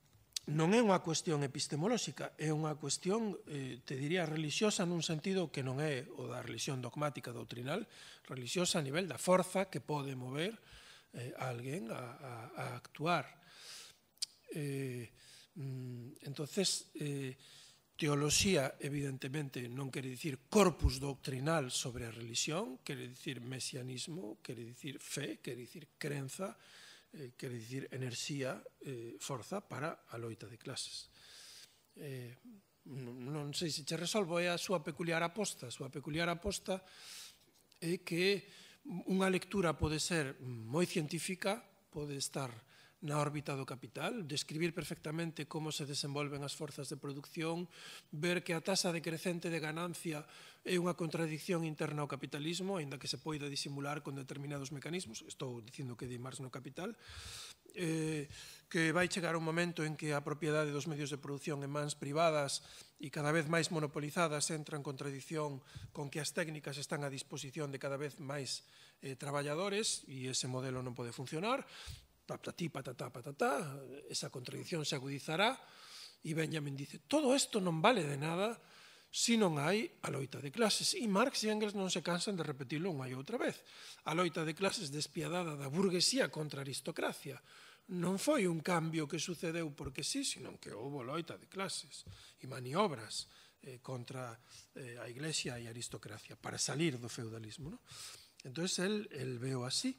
non é unha cuestión epistemolóxica, é unha cuestión, eh, te diría, religiosa nun sentido que non é o da religión dogmática doutrinal, religiosa a nivel da forza que pode mover eh, a alguén a, a, a actuar. Eh, mm, entonces, eh, Teoloxía, evidentemente, non quere dicir corpus doctrinal sobre a religión, quere dicir mesianismo, quere dicir fe, quere dicir crenza, eh, quere dicir enerxía, eh, forza para a loita de clases. Eh, non, non sei se che resolvo, é a súa peculiar aposta. A súa peculiar aposta é que unha lectura pode ser moi científica, pode estar na órbita do capital, describir perfectamente como se desenvolven as forzas de producción, ver que a tasa decrecente de ganancia é unha contradicción interna ao capitalismo, aínda que se poida disimular con determinados mecanismos, estou dicindo que de Marx no capital, eh, que vai chegar un momento en que a propiedade dos medios de produción en mans privadas e cada vez máis monopolizadas entra en contradicción con que as técnicas están a disposición de cada vez máis eh, traballadores e ese modelo non pode funcionar patatí, patatá, patatá, esa contradición se agudizará, e Benjamin dice, todo isto non vale de nada se non hai a loita de clases. E Marx e Engels non se cansan de repetirlo unha e outra vez. A loita de clases despiadada da burguesía contra a aristocracia non foi un cambio que sucedeu porque sí, sino que houve loita de clases e maniobras eh, contra eh, a iglesia e a aristocracia para salir do feudalismo. ¿no? Entón, el, el veo así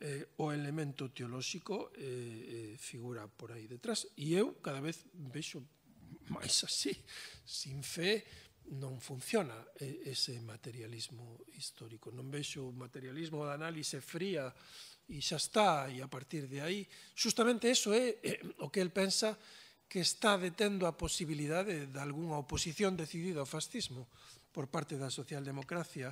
eh, o elemento teolóxico eh, eh, figura por aí detrás. E eu cada vez vexo máis así, sin fe non funciona eh, ese materialismo histórico. Non vexo o materialismo da análise fría e xa está, e a partir de aí, justamente eso é eh, o que el pensa que está detendo a posibilidade de, de algunha oposición decidida ao fascismo por parte da socialdemocracia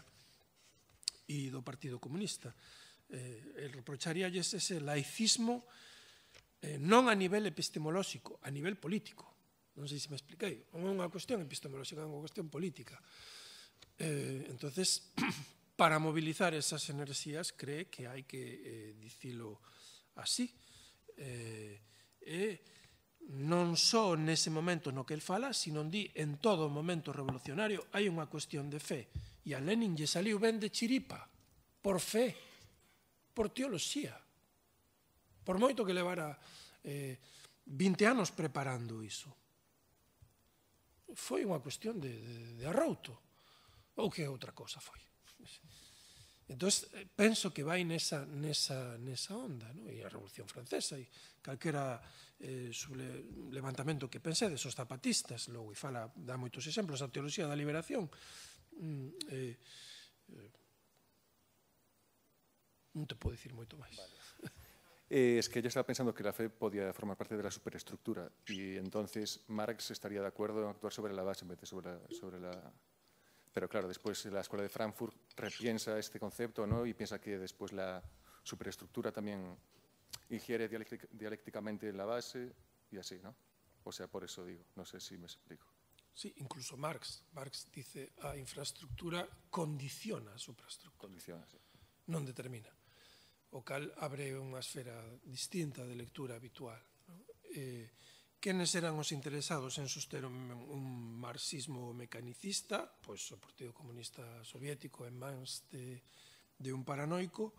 e do Partido Comunista. Eh, eh, reprocharíalles ese laicismo eh, non a nivel epistemolóxico, a nivel político. Non sei se me expliquei. Non é unha cuestión epistemolóxica, é unha cuestión política. Eh, entonces, para movilizar esas enerxías, cree que hai que eh, dicilo así. Eh, e non só nese momento no que el fala, sino di en todo momento revolucionario hai unha cuestión de fe. E a Lenin lle saliu ben de chiripa, por fe por teoloxía. Por moito que levara eh, 20 anos preparando iso. Foi unha cuestión de, de, de arrouto. Ou que outra cosa foi. Entón, penso que vai nesa, nesa, nesa onda, no? e a Revolución Francesa, e calquera eh, suble, levantamento que pensedes, os zapatistas, logo, e fala, dá moitos exemplos, a teoloxía da liberación, mm, eh, eh non te podo dicir moito máis. Vale. Eh, es que yo estaba pensando que la fe podía formar parte de la superestructura y entonces Marx estaría de acuerdo en actuar sobre la base en vez de sobre la... Sobre la... Pero claro, después la Escuela de Frankfurt repiensa este concepto ¿no? y piensa que después la superestructura también ingiere dialéctic dialécticamente la base y así, ¿no? O sea, por eso digo, no sé si me explico. Sí, incluso Marx. Marx dice a infraestructura condiciona a supraestructura. Condiciona, sí. Non determina o cal abre unha esfera distinta de lectura habitual. Eh, quenes eran os interesados en soster un, un marxismo mecanicista, pois o Partido Comunista Soviético en mans de, de un paranoico,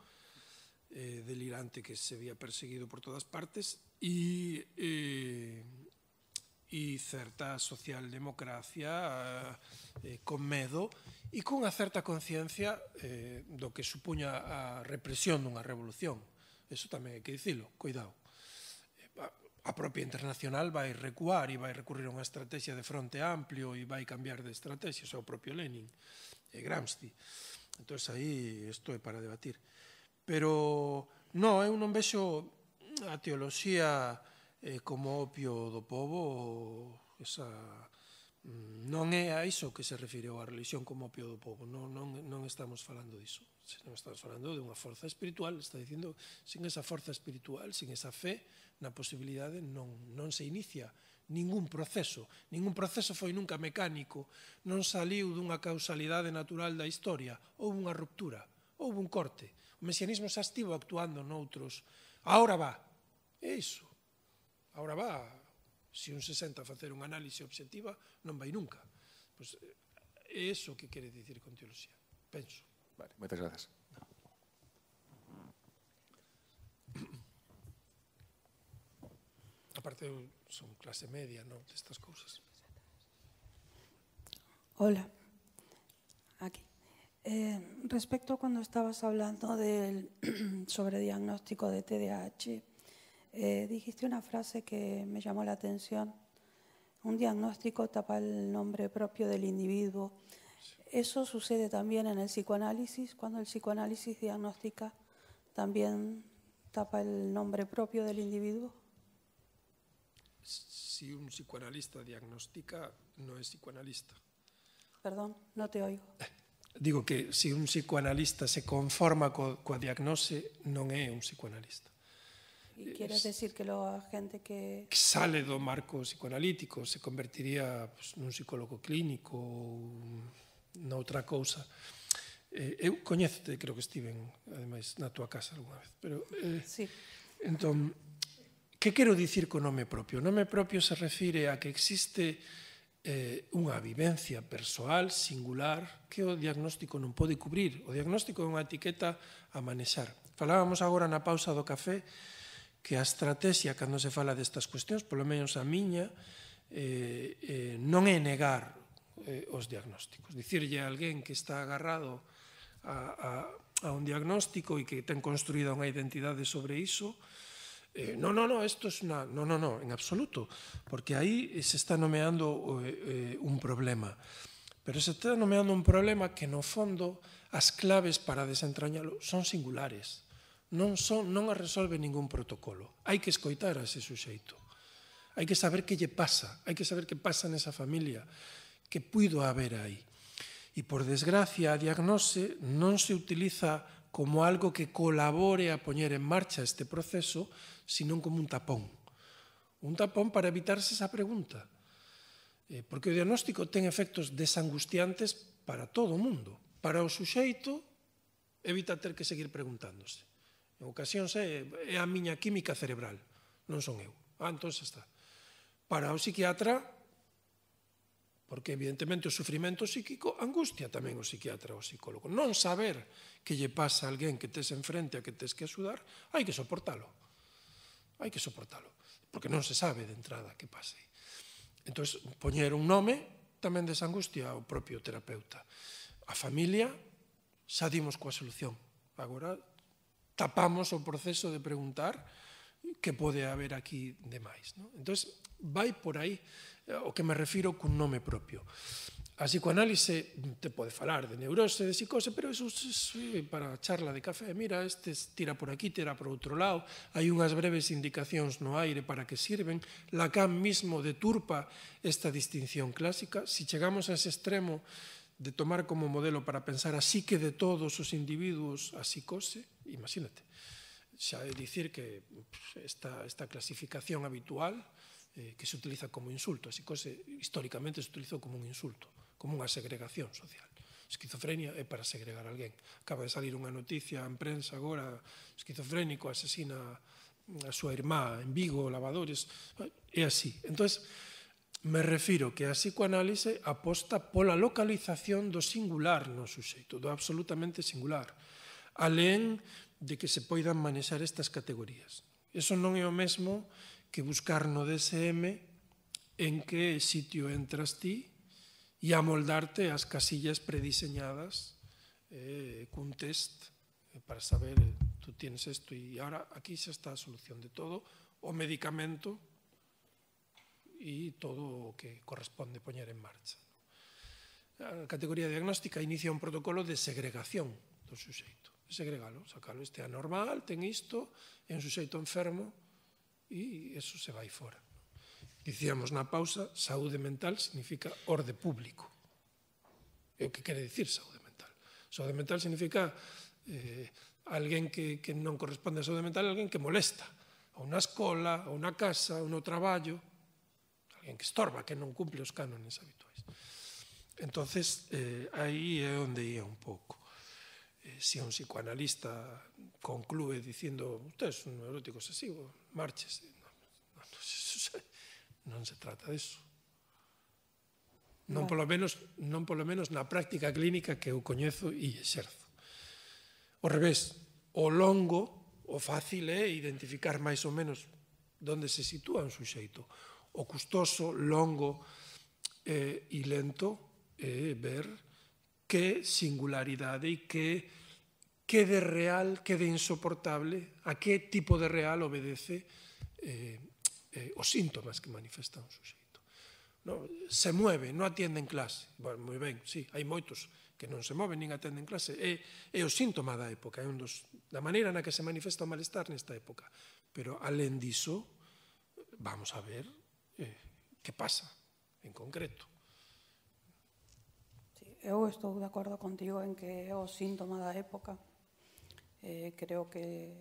eh, delirante que se vía perseguido por todas partes, e eh, e certa socialdemocracia eh, eh con medo e cunha certa conciencia eh, do que supuña a represión dunha revolución. Eso tamén hai que dicilo, cuidado. Eh, a propia internacional vai recuar e vai recurrir a unha estrategia de fronte amplio e vai cambiar de estrategia, o propio Lenin e Gramsci. Entón, aí isto é para debatir. Pero, non, eu non vexo a teoloxía eh, como opio do povo esa mm, non é a iso que se refire a religión como opio do povo, non, non, non estamos falando diso, non estamos falando de unha forza espiritual, está dicindo, sin esa forza espiritual, sin esa fe na posibilidade non, non se inicia ningún proceso, ningún proceso foi nunca mecánico, non saliu dunha causalidade natural da historia, houve unha ruptura, houve un corte, o mesianismo xa estivo actuando noutros, agora va, é iso, Ahora va, se un 60 facer un análise obxectiva, non vai nunca. Pois, eh, é iso que quere dicir con teoloxía, penso. Vale, moitas gracias. Aparte, son clase media, non, destas cousas. Hola, aquí. Eh, respecto a cuando estabas hablando del, sobre diagnóstico de TDAH, eh, dijiste una frase que me llamó la atención. Un diagnóstico tapa el nombre propio del individuo. ¿Eso sucede también en el psicoanálisis? Cuando el psicoanálisis diagnostica, también tapa el nombre propio del individuo? si un psicoanalista diagnostica, no es psicoanalista. Perdón, no te oigo. Digo que si un psicoanalista se conforma co, coa diagnose, non é un psicoanalista. E queres decir que logo a gente que... que sale do marco psicoanalítico se convertiría pues, nun psicólogo clínico ou noutra cousa. Eh, eu coñecete, creo que estiven, ademais, na túa casa algunha vez. Pero, eh, sí. Entón, que quero dicir co nome propio? O nome propio se refire a que existe eh, unha vivencia persoal singular que o diagnóstico non pode cubrir. O diagnóstico é unha etiqueta a manexar. Falábamos agora na pausa do café que a estrategia cando se fala destas cuestións, polo menos a miña, eh, eh, non é negar eh, os diagnósticos. Dicirlle a alguén que está agarrado a, a, a un diagnóstico e que ten construída unha identidade sobre iso, eh, no, no, no, esto es una... No, no, no, en absoluto, porque aí se está nomeando eh, eh, un problema. Pero se está nomeando un problema que, no fondo, as claves para desentrañalo son singulares non, son, non a resolve ningún protocolo. Hai que escoitar a ese suxeito. Hai que saber que lle pasa, hai que saber que pasa nesa familia, que puido haber aí. E por desgracia, a diagnose non se utiliza como algo que colabore a poñer en marcha este proceso, sino como un tapón. Un tapón para evitarse esa pregunta. Eh, porque o diagnóstico ten efectos desangustiantes para todo o mundo. Para o suxeito, evita ter que seguir preguntándose. En ocasións é, é a miña química cerebral, non son eu. Ah, entón está. Para o psiquiatra, porque evidentemente o sufrimento psíquico angustia tamén o psiquiatra ou o psicólogo. Non saber que lle pasa a alguén que tes enfrente a que tes que axudar, hai que soportalo. Hai que soportalo, porque non se sabe de entrada que pase. Entón, poñer un nome tamén desangustia ao propio terapeuta. A familia, xa dimos coa solución. Agora tapamos o proceso de preguntar que pode haber aquí demais. Non? Entón, vai por aí eh, o que me refiro cun nome propio. A psicoanálise te pode falar de neurose, de psicose, pero eso é para a charla de café. Mira, este tira por aquí, tira por outro lado. Hai unhas breves indicacións no aire para que sirven. Lacan mismo deturpa esta distinción clásica. Si chegamos a ese extremo de tomar como modelo para pensar así que de todos os individuos a psicose, Imagínate. Xa é dicir que esta, esta clasificación habitual eh, que se utiliza como insulto, así que eh, históricamente se utilizou como un insulto, como unha segregación social. Esquizofrenia é para segregar alguén. Acaba de salir unha noticia en prensa agora, esquizofrénico asesina a súa irmá en Vigo, lavadores, é así. Entón, me refiro que a psicoanálise aposta pola localización do singular no suxeito, do absolutamente singular alén de que se poidan manexar estas categorías. Eso non é o mesmo que buscar no DSM en que sitio entras ti e amoldarte as casillas prediseñadas eh, cun test eh, para saber eh, tú tienes esto e ahora aquí xa está a solución de todo o medicamento e todo o que corresponde poñer en marcha. A categoría diagnóstica inicia un protocolo de segregación do suxeito segregalo, sacalo. Este anormal, ten isto, é un suxeito enfermo e eso se vai fora. Dicíamos na pausa, saúde mental significa orde público. É o que quere dicir saúde mental. Saúde mental significa eh, alguén que, que non corresponde a saúde mental, alguén que molesta, ou na escola, ou na casa, ou no traballo, alguén que estorba, que non cumple os cánones habituais. Entonces, eh, aí é onde ia un pouco. Eh, se un psicoanalista conclúe dicindo usted é un neurótico obsesivo, marches. Non, non, non, non se trata disso. Non polo menos, non polo menos na práctica clínica que eu coñezo e exerzo. O revés, o longo, o fácil é identificar máis ou menos donde se sitúa un suxeito. O custoso, longo eh, e lento é eh, ver que singularidade e que que de real, que de insoportable, a que tipo de real obedece eh, eh, os síntomas que manifesta un suxeito. No, se mueve, non atiende en clase. Bueno, moi ben, sí, hai moitos que non se moven nin atenden clase. É, é o síntoma da época, é un dos, da maneira na que se manifesta o malestar nesta época. Pero, alén diso, vamos a ver eh, que pasa en concreto eu estou de acordo contigo en que é o síntoma da época. Eh, creo que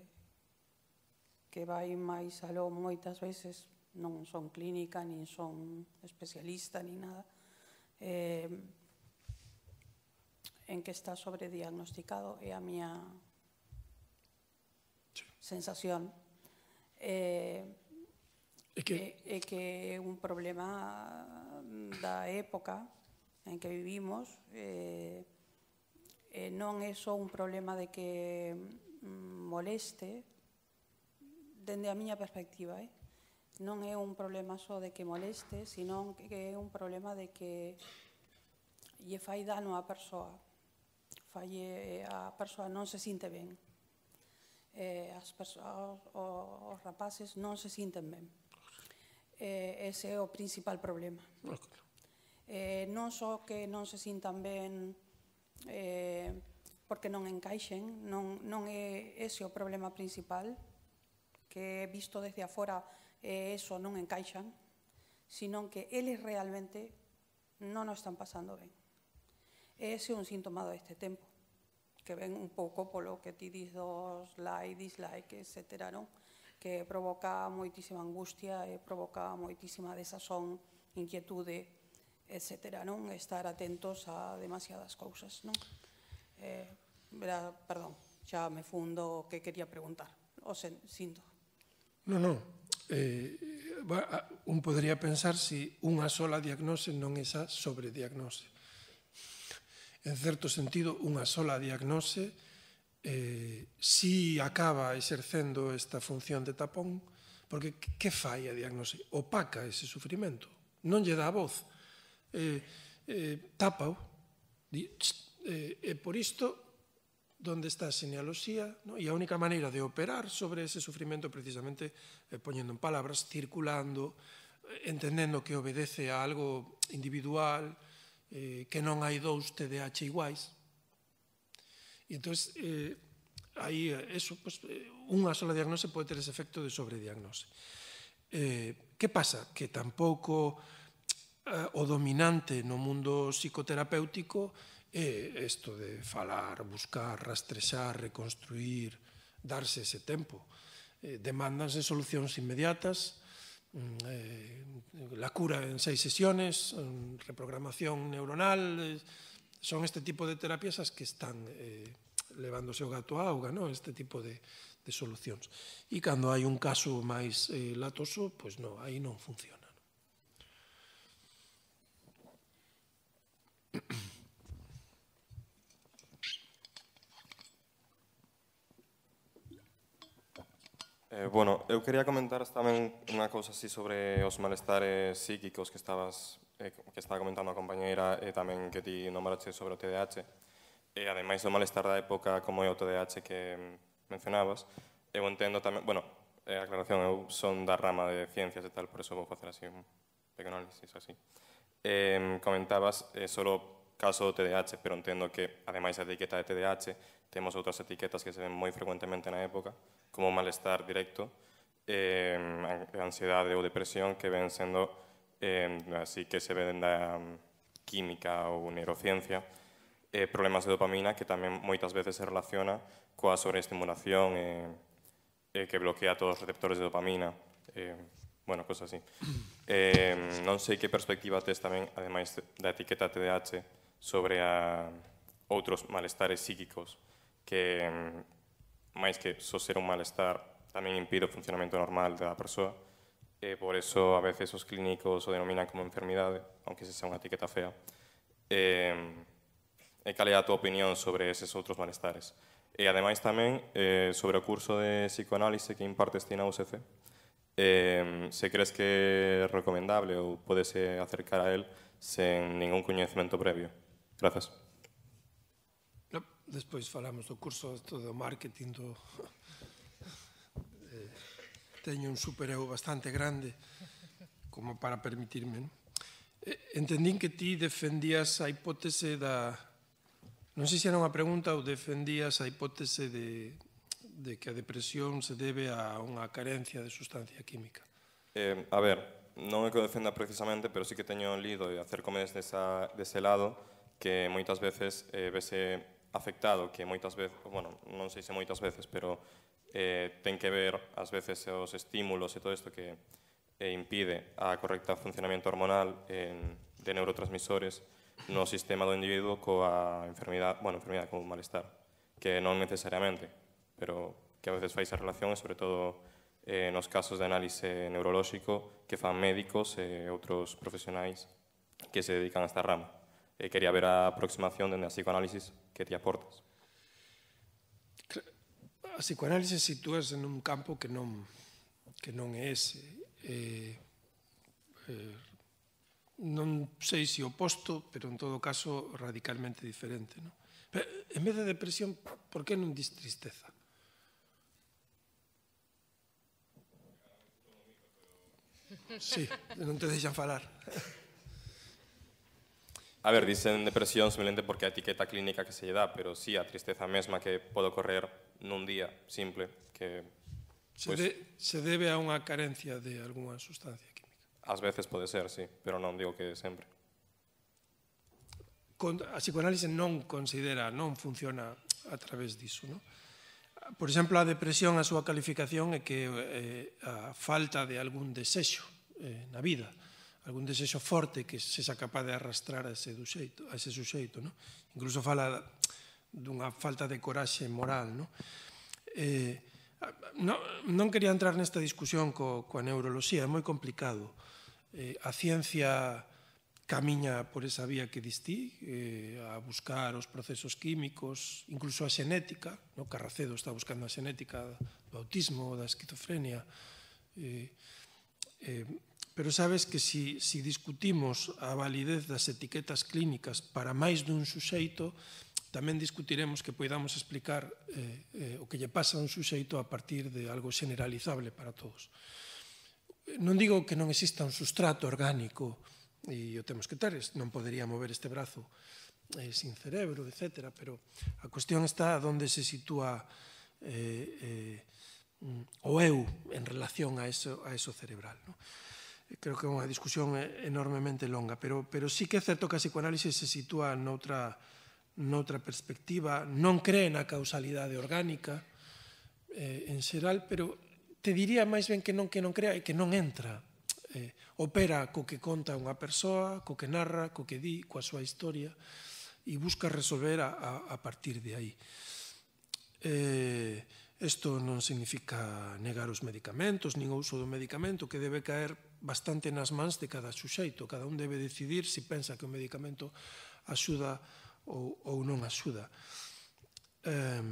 que vai máis aló moitas veces, non son clínica, nin son especialista, nin nada, eh, en que está sobrediagnosticado é a miña sensación. Eh, é que é, é que é un problema da época en que vivimos eh, eh, non é só un problema de que mm, moleste, dende a miña perspectiva, eh? non é un problema só de que moleste, sino que é un problema de que lle fai dano á persoa, falle eh, a persoa non se sinte ben. Eh, as persoas, os, os rapaces non se sinten ben. Eh, ese é o principal problema eh, non só que non se sintan ben eh, porque non encaixen, non, non é ese o problema principal, que visto desde afora eh, eso non encaixan, sino que eles realmente non o están pasando ben. Ese é un síntoma deste tempo, que ven un pouco polo que ti dis dos like, dislike, etc. Non? que provoca moitísima angustia e provoca moitísima desazón, inquietude, etcétera, non? Estar atentos a demasiadas cousas, non? Eh, verá, perdón, xa me fundo o que quería preguntar. O sen, sinto. Non, non. Eh, ah, un podría pensar se si unha sola diagnose non é esa sobrediagnose. En certo sentido, unha sola diagnose eh, si acaba exercendo esta función de tapón, porque que fai a diagnose? Opaca ese sufrimento. Non lle dá voz eh, eh, tápao. Di, eh, e por isto, donde está a genealoxía, no? e a única maneira de operar sobre ese sufrimento precisamente eh, poñendo en palabras, circulando, eh, entendendo que obedece a algo individual, eh, que non hai dous TDAH iguais. E entón, eh, aí, eh, eso, pues, eh, unha sola diagnose pode ter ese efecto de sobrediagnose. Eh, que pasa? Que tampouco Eh, o dominante no mundo psicoterapéutico é isto de falar, buscar, rastrexar, reconstruir, darse ese tempo. Eh, demandanse solucións inmediatas, mm, eh, la cura en seis sesiones, mm, reprogramación neuronal, eh, son este tipo de terapias as que están eh, levándose o gato a auga, non? este tipo de, de solucións. E cando hai un caso máis eh, latoso, pois non, aí non funciona. Eh, bueno, eu quería comentar tamén unha cousa así sobre os malestares psíquicos que estabas eh, que estaba comentando a compañeira e eh, tamén que ti nombraste sobre o TDAH. E ademais do malestar da época como é o TDAH que mencionabas, eu entendo tamén, bueno, eh, aclaración, eu son da rama de ciencias e tal, por eso vou facer así un pequeno análisis así. Eh, comentabas eh, solo caso do TDAH, pero entendo que, ademais da etiqueta de TDAH, temos outras etiquetas que se ven moi frecuentemente na época, como malestar directo, eh, ansiedade ou depresión que ven sendo eh, así que se ven da mm, química ou neurociencia, eh, problemas de dopamina que tamén moitas veces se relaciona coa sobreestimulación eh, eh, que bloquea todos os receptores de dopamina, eh, bueno, cosas así. Eh, non sei que perspectiva tes tamén, ademais da etiqueta TDAH, sobre ah, a outros malestares psíquicos que mm, máis que só ser un malestar tamén impide o funcionamento normal da persoa e por eso a veces os clínicos o denominan como enfermidade, aunque se sea unha etiqueta fea. E, mm, e cal é a tua opinión sobre eses outros malestares? E ademais tamén eh, sobre o curso de psicoanálise que impartes ti na UCC, eh, mm, se crees que é recomendable ou podes eh, acercar a él sen ningún coñecemento previo. Grazas. Despois falamos do curso do marketing do... Eh, teño un supereu bastante grande como para permitirme. Non? Entendín que ti defendías a hipótese da... Non sei se era unha pregunta ou defendías a hipótese de, de que a depresión se debe a unha carencia de sustancia química. Eh, a ver, non é que o defenda precisamente, pero sí que teño lido e acercome desde esa, dese lado que moitas veces eh, vese afectado que moitas veces, bueno, non sei se moitas veces, pero eh, ten que ver ás veces os estímulos e todo isto que eh, impide a correcta funcionamento hormonal en, de neurotransmisores no sistema do individuo coa enfermidade, bueno, enfermidade como malestar, que non necesariamente, pero que a veces fai esa relación e sobre todo eh, nos casos de análise neurolóxico que fan médicos e outros profesionais que se dedican a esta rama. E quería ver a aproximación dende a psicoanálisis que te aportas. A psicoanálisis sitúas en un campo que non que non é ese. Eh, eh, non sei se oposto, pero en todo caso radicalmente diferente. Non? Pero, en vez de depresión, por que non dis tristeza? Sí, non te deixan falar. A ver, dicen depresión simplemente porque a etiqueta clínica que se lle dá, pero sí a tristeza mesma que pode ocorrer nun día simple que pues, se, de, se debe a unha carencia de algunha sustancia química. Ás veces pode ser, sí, pero non digo que sempre. Con, a psicoanálise non considera, non funciona a través disso, non? Por exemplo, a depresión, a súa calificación é que eh, a falta de algún desexo eh, na vida. Eh, algún desexo forte que sexa capaz de arrastrar a ese, duxeito, a ese suxeito. No? Incluso fala dunha falta de coraxe moral. No? Eh, no, non quería entrar nesta discusión co, coa neuroloxía, é moi complicado. Eh, a ciencia camiña por esa vía que distí, eh, a buscar os procesos químicos, incluso a xenética, no? Carracedo está buscando a xenética do autismo, da esquizofrenia, eh, eh, Pero sabes que si, si discutimos a validez das etiquetas clínicas para máis dun suxeito, tamén discutiremos que poidamos explicar eh, eh, o que lle pasa a un suxeito a partir de algo generalizable para todos. Non digo que non exista un sustrato orgánico e o temos que ter, non podería mover este brazo eh, sin cerebro, etc. Pero a cuestión está onde se sitúa eh, eh, o eu en relación a eso, a eso cerebral. Non? creo que é unha discusión enormemente longa, pero, pero sí que é certo que a psicoanálise se sitúa noutra, noutra perspectiva, non cree na causalidade orgánica eh, en xeral, pero te diría máis ben que non que non crea e que non entra. Eh, opera co que conta unha persoa, co que narra, co que di, coa súa historia, e busca resolver a, a, a partir de aí. Eh, Isto non significa negar os medicamentos, nin o uso do medicamento, que debe caer bastante nas mans de cada suxeito. Cada un debe decidir se si pensa que o medicamento axuda ou, ou non axuda. Eh,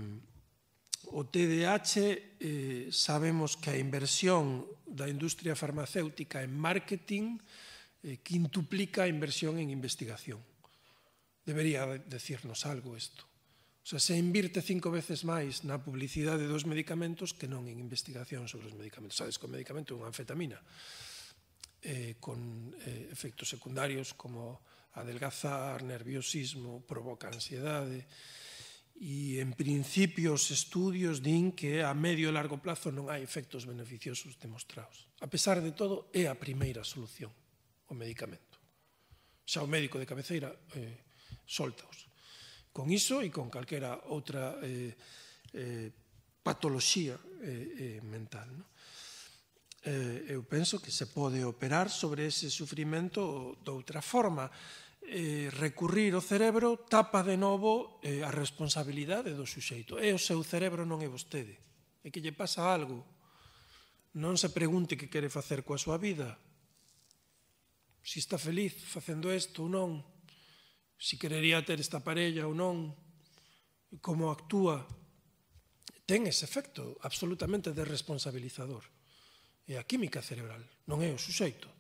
o TDAH eh, sabemos que a inversión da industria farmacéutica en marketing eh, quintuplica a inversión en investigación. Debería decirnos algo isto. O sea, se invirte cinco veces máis na publicidade dos medicamentos que non en investigación sobre os medicamentos. Sabes que o medicamento é unha anfetamina eh, con eh, efectos secundarios como adelgazar, nerviosismo, provoca ansiedade e en principio os estudios din que a medio e largo plazo non hai efectos beneficiosos demostrados. A pesar de todo, é a primeira solución o medicamento. Xa o médico de cabeceira eh, soltaos. Con iso e con calquera outra eh, eh, patoloxía eh, eh, mental. Non? eh, eu penso que se pode operar sobre ese sufrimento de outra forma. Eh, recurrir o cerebro tapa de novo eh, a responsabilidade do suxeito. É o seu cerebro, non é vostede. É que lle pasa algo. Non se pregunte que quere facer coa súa vida. Si está feliz facendo isto ou non. Si querería ter esta parella ou non. Como actúa. Ten ese efecto absolutamente desresponsabilizador é a química cerebral, non é o suxeito.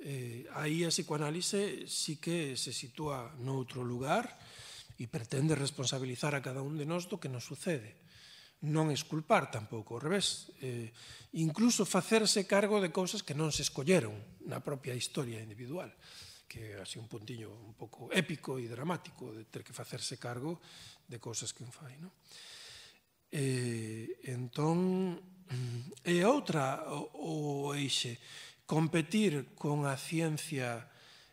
Eh, aí a psicoanálise sí que se sitúa noutro lugar e pretende responsabilizar a cada un de nós do que nos sucede. Non esculpar tampouco, ao revés, eh, incluso facerse cargo de cousas que non se escolleron na propia historia individual que é así un puntiño un pouco épico e dramático de ter que facerse cargo de cousas que un fai. Non? E, entón, E outra, o, o eixe, competir con a ciencia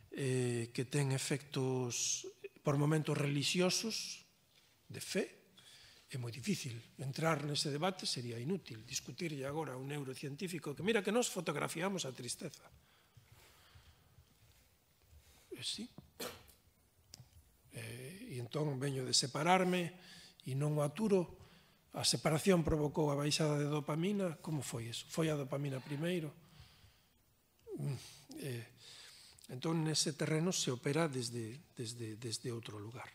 eh, que ten efectos por momentos religiosos, de fe, é moi difícil. Entrar nese debate sería inútil. Discutirlle agora a un neurocientífico que mira que nos fotografiamos a tristeza. Eh, e sí. E, eh, e entón veño de separarme e non o aturo A separación provocou a baixada de dopamina, como foi eso? Foi a dopamina primeiro? Mm, eh, entón, nese terreno se opera desde, desde, desde outro lugar.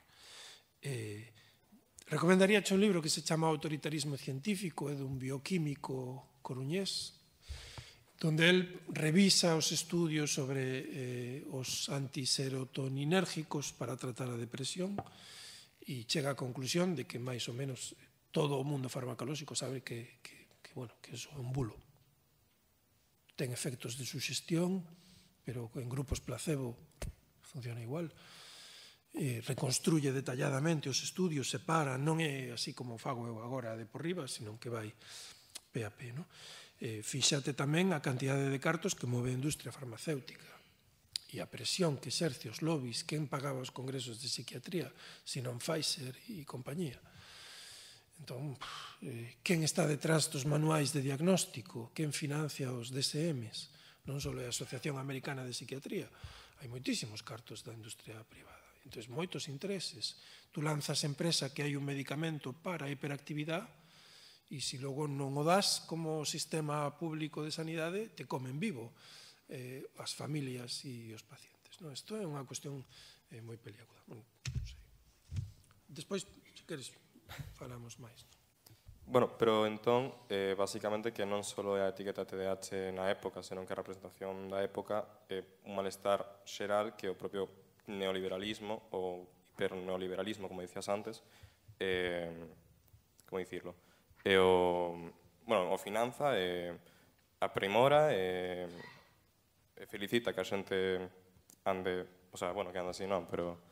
Eh, recomendaría un libro que se chama Autoritarismo Científico, é dun bioquímico coruñés, donde él revisa os estudios sobre eh, os antiserotoninérgicos para tratar a depresión e chega á conclusión de que máis ou menos todo o mundo farmacolóxico sabe que, que, que, bueno, que eso é un bulo. Ten efectos de sugestión, pero en grupos placebo funciona igual. Eh, reconstruye detalladamente os estudios, separa, non é así como fago eu agora de por riba, senón que vai pé a pé. No? Eh, fíxate tamén a cantidade de cartos que move a industria farmacéutica e a presión que exerce os lobbies, quen pagaba os congresos de psiquiatría, senón Pfizer e compañía. Entón, eh, quen está detrás dos manuais de diagnóstico? Quen financia os DSMs? Non só a Asociación Americana de Psiquiatría, hai moitísimos cartos da industria privada. Entón, moitos intereses. Tú lanzas empresa que hai un medicamento para a hiperactividade e se logo non o das como sistema público de sanidade, te comen vivo eh, as familias e os pacientes. No, isto é unha cuestión eh, moi peliaguda. Bueno, non sei. Despois, se queres, falamos máis. Non? Bueno, pero entón, eh, basicamente que non só é a etiqueta TDAH na época, senón que a representación da época é un malestar xeral que o propio neoliberalismo ou hiperneoliberalismo, como dicías antes, eh, como dicirlo, e o, bueno, o finanza e a primora e, e felicita que a xente ande, o sea, bueno, que anda así non, pero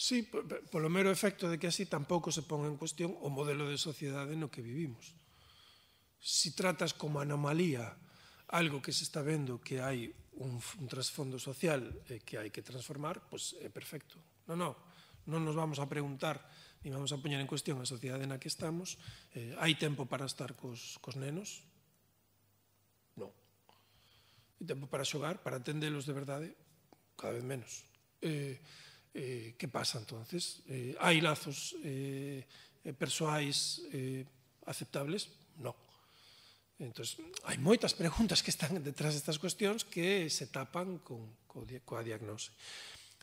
Sí, por, polo mero efecto de que así tampouco se pon en cuestión o modelo de sociedade no que vivimos. Si tratas como anomalía algo que se está vendo que hai un, un trasfondo social eh, que hai que transformar, pois pues, é perfecto. Non, non, non nos vamos a preguntar ni vamos a poñer en cuestión a sociedade na que estamos. Eh, hai tempo para estar cos, cos nenos? Non. E tempo para xogar, para atendelos de verdade? Cada vez menos. Eh, Eh, que pasa entonces? Eh, hai lazos eh, eh persoais eh, aceptables? No. Entón, hai moitas preguntas que están detrás destas cuestións que se tapan con, coa diagnose.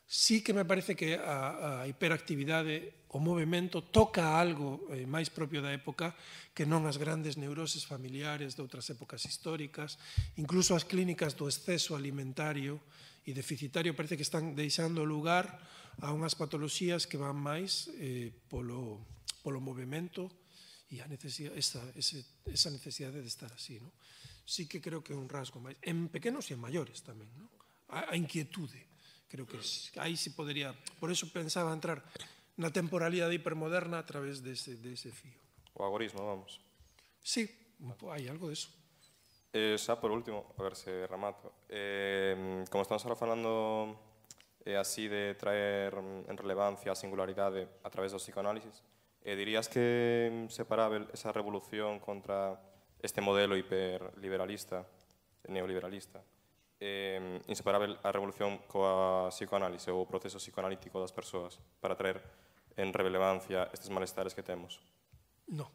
Sí que me parece que a, a hiperactividade, o movimento, toca algo eh, máis propio da época que non as grandes neuroses familiares de outras épocas históricas, incluso as clínicas do exceso alimentario, eh, e deficitario parece que están deixando lugar a unhas patoloxías que van máis eh, polo, polo movimento e a necesidade, esa, ese, esa necesidade de estar así. No? Sí que creo que é un rasgo máis, en pequenos e en maiores tamén, no? a, a inquietude. Creo que aí se podería, por eso pensaba entrar na temporalidade hipermoderna a través dese, dese fío. O agorismo, vamos. Sí, hai algo de eso. Eh, xa por último, a ver se remato. Eh, como estamos ahora falando eh, así de traer mm, en relevancia a singularidade eh, a través do psicoanálisis, eh, dirías que mm, separável esa revolución contra este modelo hiperliberalista, neoliberalista, eh, inseparável a revolución coa psicoanálise ou o proceso psicoanalítico das persoas para traer en relevancia estes malestares que temos? No.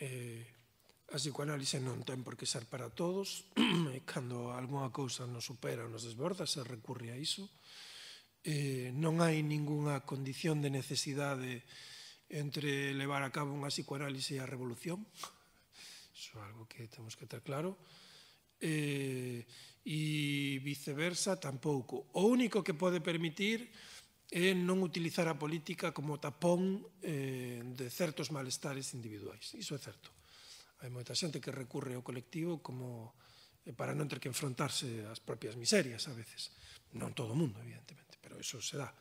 Eh, A psicoanálise non ten por que ser para todos, e cando algunha cousa nos supera ou nos desborda, se recurre a iso. Eh, non hai ningunha condición de necesidade entre levar a cabo unha psicoanálise e a revolución. Iso é algo que temos que ter claro. Eh, e viceversa tampouco. O único que pode permitir é non utilizar a política como tapón eh, de certos malestares individuais. Iso é certo hai moita xente que recurre ao colectivo como eh, para non ter que enfrontarse ás propias miserias a veces. Non todo o mundo, evidentemente, pero eso se dá.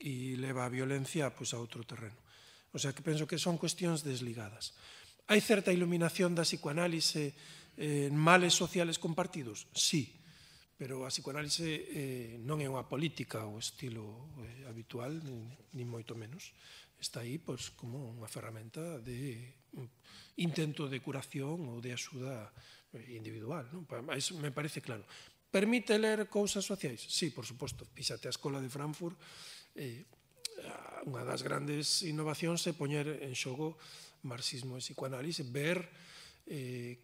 E leva a violencia pois, a outro terreno. O sea que penso que son cuestións desligadas. Hai certa iluminación da psicoanálise eh, en males sociales compartidos? Sí, pero a psicoanálise eh, non é unha política ou estilo eh, habitual, ni, nin moito menos. Está aí pois, como unha ferramenta de intento de curación ou de axuda eh, individual. Non? Eso me parece claro. Permite ler cousas sociais? Sí, por suposto. Písate a Escola de Frankfurt. Eh, unha das grandes innovacións é poñer en xogo marxismo e psicoanálise, ver eh,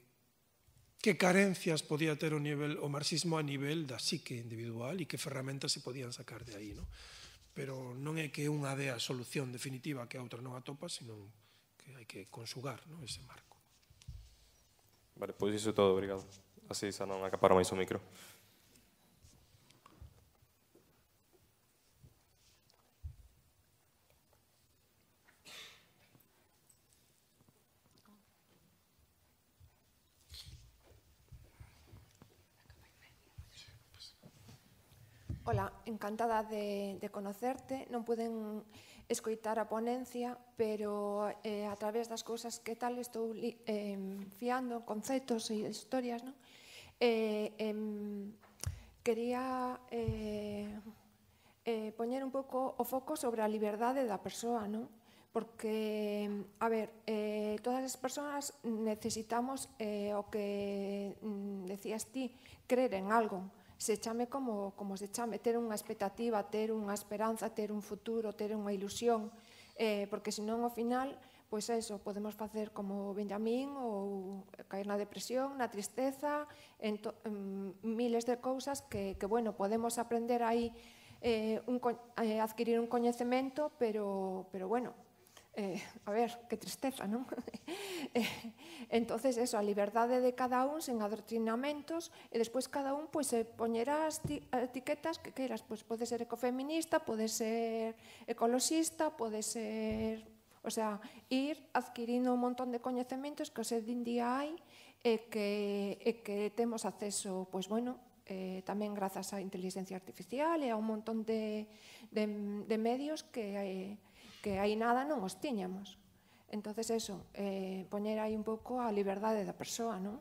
que carencias podía ter o nivel o marxismo a nivel da psique individual e que ferramentas se podían sacar de aí, non? Pero non é que unha dea solución definitiva que a outra non atopa, senón que hai que consugar no, ese marco. Vale, pois iso é todo, obrigado. Así xa non acaparo máis o micro. Hola, encantada de, de conocerte. Non poden escoitar a ponencia, pero eh, a través das cousas que tal estou eh, fiando conceptos e historias, non? Eh, eh, quería eh, eh, poñer un pouco o foco sobre a liberdade da persoa, non? Porque, a ver, eh, todas as persoas necesitamos eh, o que mm, decías ti, creer en algo, se chame como, como se chame, ter unha expectativa, ter unha esperanza, ter un futuro, ter unha ilusión, eh, porque senón ao final, pois eso, podemos facer como Benjamín ou caer na depresión, na tristeza, en, to, en miles de cousas que, que bueno, podemos aprender aí eh, un, eh, adquirir un coñecemento, pero, pero bueno, eh, a ver, que tristeza, non? eh, entonces, eso, a liberdade de cada un sen adoctrinamentos e despois cada un pois, se poñerá as etiquetas que queiras, pois pode ser ecofeminista, pode ser ecoloxista, pode ser... O sea, ir adquirindo un montón de coñecementos que hoxe din día hai e que, e que temos acceso, pois bueno, eh, tamén grazas á inteligencia artificial e a un montón de, de, de medios que eh, que aí nada non os tiñamos. Entonces eso, eh, poñer aí un pouco a liberdade da persoa, non?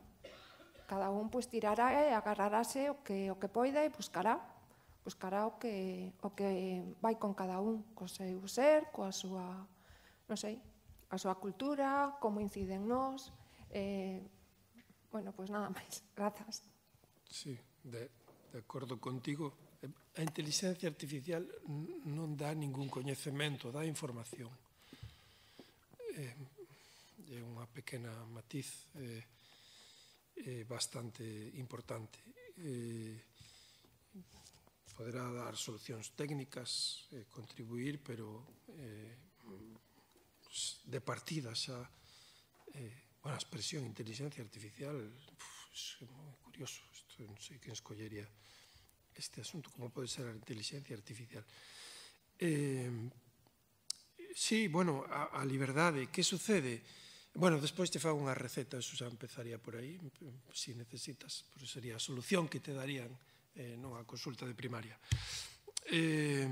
Cada un pois tirará e agarrarase o que o que poida e buscará buscará o que o que vai con cada un, co seu ser, coa súa, non sei, a súa cultura, como inciden nós, eh, bueno, pois nada máis. Grazas. Sí, de, de acordo contigo a inteligencia artificial non dá ningún coñecemento, dá información. É unha pequena matiz eh, eh, bastante importante. Eh, poderá dar solucións técnicas, eh, contribuir, pero eh, de partida xa eh, bueno, a expresión inteligencia artificial uf, é moi curioso, isto non sei quen escollería este asunto, como pode ser a inteligencia artificial. Eh, sí, bueno, a, a liberdade, que sucede? Bueno, despois te fago unha receta, eso xa empezaría por aí, se si necesitas, pero sería a solución que te darían eh, non a consulta de primaria. Eh,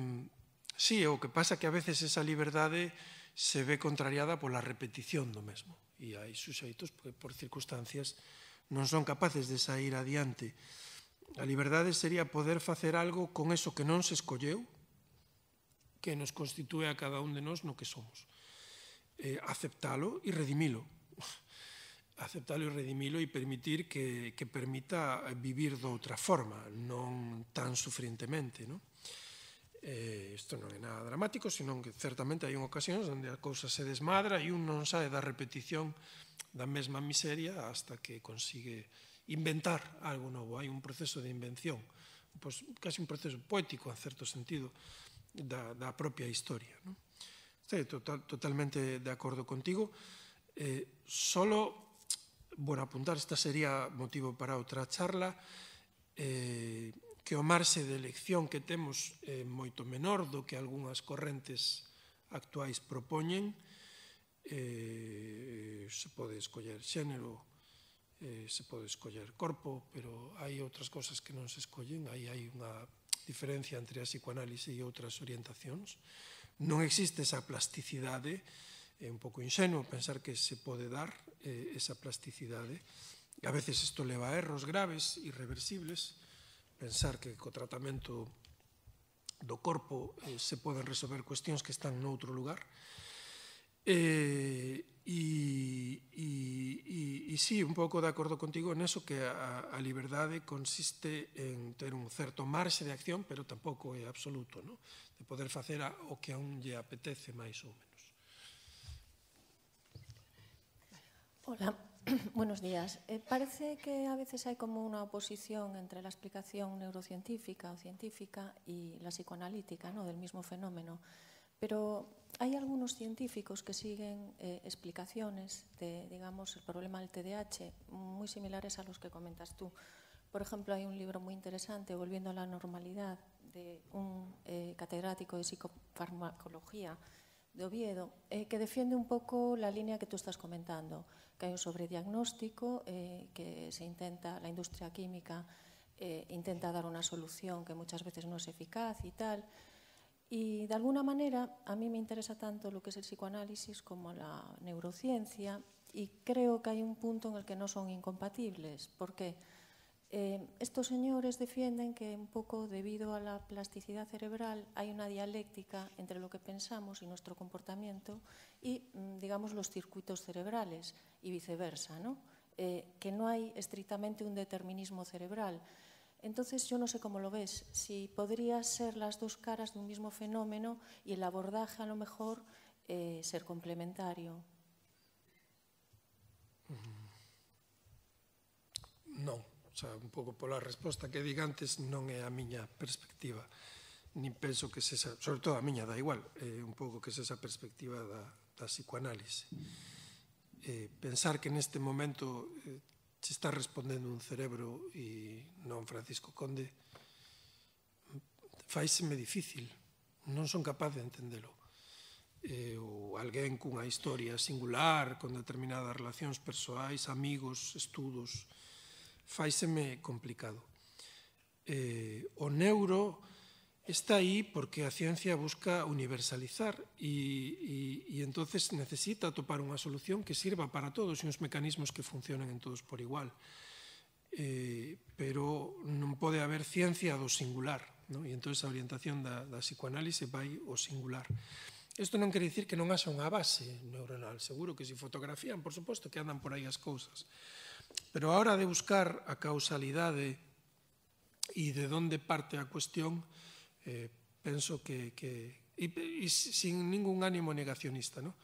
sí, o que pasa que a veces esa liberdade se ve contrariada pola repetición do mesmo. E hai suxeitos que por circunstancias non son capaces de sair adiante. A liberdade sería poder facer algo con eso que non se escolleu, que nos constitúe a cada un de nós no que somos. Eh, aceptalo e redimilo. Aceptalo e redimilo e permitir que, que permita vivir de outra forma, non tan sufrientemente. Non? Eh, isto non é nada dramático, senón que certamente hai ocasións onde a cousa se desmadra e un non sabe da repetición da mesma miseria hasta que consigue inventar algo novo, hai un proceso de invención, pois, casi un proceso poético, en certo sentido, da, da propia historia. Non? Estou total, totalmente de acordo contigo. Eh, solo, bueno, apuntar, esta sería motivo para outra charla, eh, que o marxe de elección que temos é eh, moito menor do que algunhas correntes actuais propoñen, eh, se pode escoller xénero, eh, se pode escoller corpo, pero hai outras cosas que non se escollen, aí hai unha diferencia entre a psicoanálise e outras orientacións. Non existe esa plasticidade, é un pouco inxenuo pensar que se pode dar eh, esa plasticidade. A veces isto leva a erros graves, irreversibles, pensar que co tratamento do corpo eh, se poden resolver cuestións que están noutro lugar, Eh, e, e, e, e sí, un pouco de acordo contigo en eso que a, a liberdade consiste en ter un certo marxe de acción, pero tampouco é absoluto, no? de poder facer a, o que a un lle apetece máis ou menos. Hola, buenos días. Eh, parece que a veces hai como unha oposición entre a explicación neurocientífica ou científica e la psicoanalítica ¿no? del mismo fenómeno, pero hay algunos científicos que siguen eh, explicaciones de, digamos, el problema del TDAH muy similares a los que comentas tú. Por ejemplo, hay un libro muy interesante, Volviendo a la normalidad, de un eh, catedrático de psicofarmacología de Oviedo, eh, que defiende un poco la línea que tú estás comentando, que hay un sobrediagnóstico, que se intenta, la industria química intenta dar una solución que muchas veces no es eficaz y tal, Y de alguna manera a mí me interesa tanto lo que es el psicoanálisis como la neurociencia y creo que hay un punto en el que no son incompatibles, porque eh, estos señores defienden que un poco debido a la plasticidad cerebral hay una dialéctica entre lo que pensamos y nuestro comportamiento y, mm, digamos, los circuitos cerebrales y viceversa, ¿no? Eh, que no hay estrictamente un determinismo cerebral, Entonces yo no sé cómo lo ves, si podría ser las dos caras de un mismo fenómeno y el abordaje a lo mejor eh, ser complementario. Mm. Non, xa un pouco pola resposta que diga antes non é a miña perspectiva. Nin penso que sexa, sobre todo a miña da igual, é un pouco que sexa a perspectiva da, da psicoanálise. Eh, pensar que neste momento eh, se está respondendo un cerebro e non Francisco Conde, faíseme difícil, non son capaz de entendelo. Eh, ou alguén cunha historia singular, con determinadas relacións persoais, amigos, estudos, faíseme complicado. Eh, o neuro está aí porque a ciencia busca universalizar e, e, e entonces necesita topar unha solución que sirva para todos e uns mecanismos que funcionen en todos por igual. Eh, pero non pode haber ciencia do singular, no? e entonces a orientación da, da psicoanálise vai ao singular. Isto non quere dicir que non haxa unha base neuronal, seguro que se fotografían, por suposto que andan por aí as cousas. Pero a hora de buscar a causalidade e de onde parte a cuestión, eh, penso que, que e, e sin ningún ánimo negacionista, ¿no?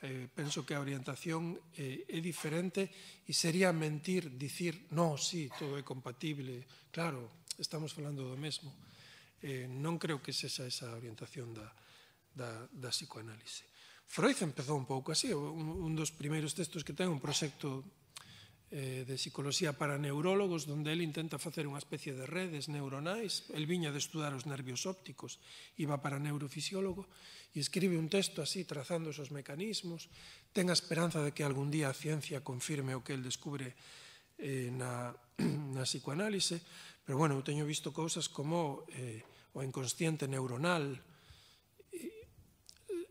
Eh, penso que a orientación eh, é diferente e sería mentir dicir, no, sí, todo é compatible, claro, estamos falando do mesmo. Eh, non creo que sexa esa orientación da, da, da psicoanálise. Freud empezou un pouco así, un, un dos primeiros textos que ten un proxecto eh, de psicología para neurólogos, donde ele intenta facer unha especie de redes neuronais. El viña de estudar os nervios ópticos, iba para neurofisiólogo, e escribe un texto así, trazando esos mecanismos. Ten a esperanza de que algún día a ciencia confirme o que el descubre eh, na, na psicoanálise, pero bueno, eu teño visto cousas como eh, o inconsciente neuronal, e,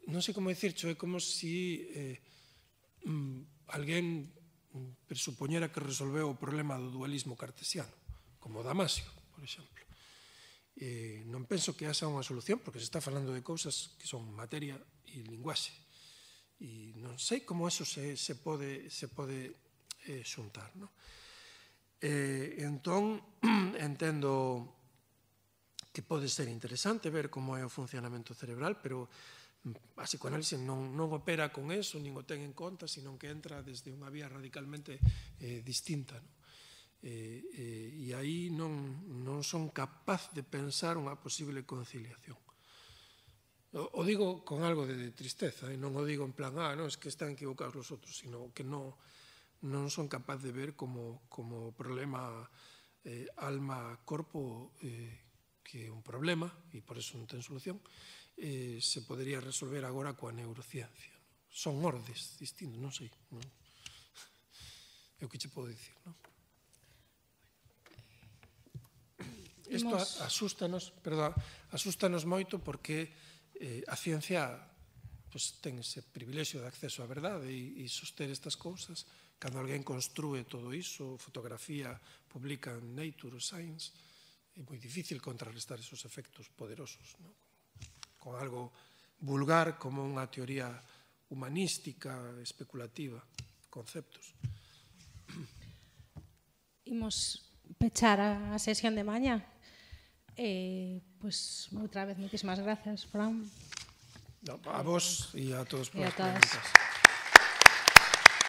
non sei como dicircho, é como si eh, mm, alguén presupoñera que resolveu o problema do dualismo cartesiano, como Damasio, por exemplo. Eh, non penso que haxa unha solución, porque se está falando de cousas que son materia e linguaxe. E non sei como eso se, se pode, se pode eh, xuntar. Non? Eh, entón, entendo que pode ser interesante ver como é o funcionamento cerebral, pero a psicoanálise non, non opera con eso, nin o ten en conta, senón que entra desde unha vía radicalmente eh, distinta. Non? Eh, eh, e aí non, non son capaz de pensar unha posible conciliación. O, o digo con algo de tristeza, e eh? non o digo en plan, ah, non, es que están equivocados los outros, sino que non, non son capaz de ver como, como problema eh, alma-corpo eh, que é un problema, e por eso non ten solución, eh, se podería resolver agora coa neurociencia. Son ordes distintos, non sei. Non? É o que che podo dicir, non? Eh, Isto asústanos, perdón, asústanos moito porque eh, a ciencia pues, ten ese privilexio de acceso á verdade e, e soster estas cousas. Cando alguén construe todo iso, fotografía, publica en Nature Science, é moi difícil contrarrestar esos efectos poderosos. Non? con algo vulgar como unha teoría humanística, especulativa, conceptos. Imos pechar a sesión de maña. Eh, pois, pues, outra vez, moitísimas grazas, Fran. No, a vos e a todos por as preguntas.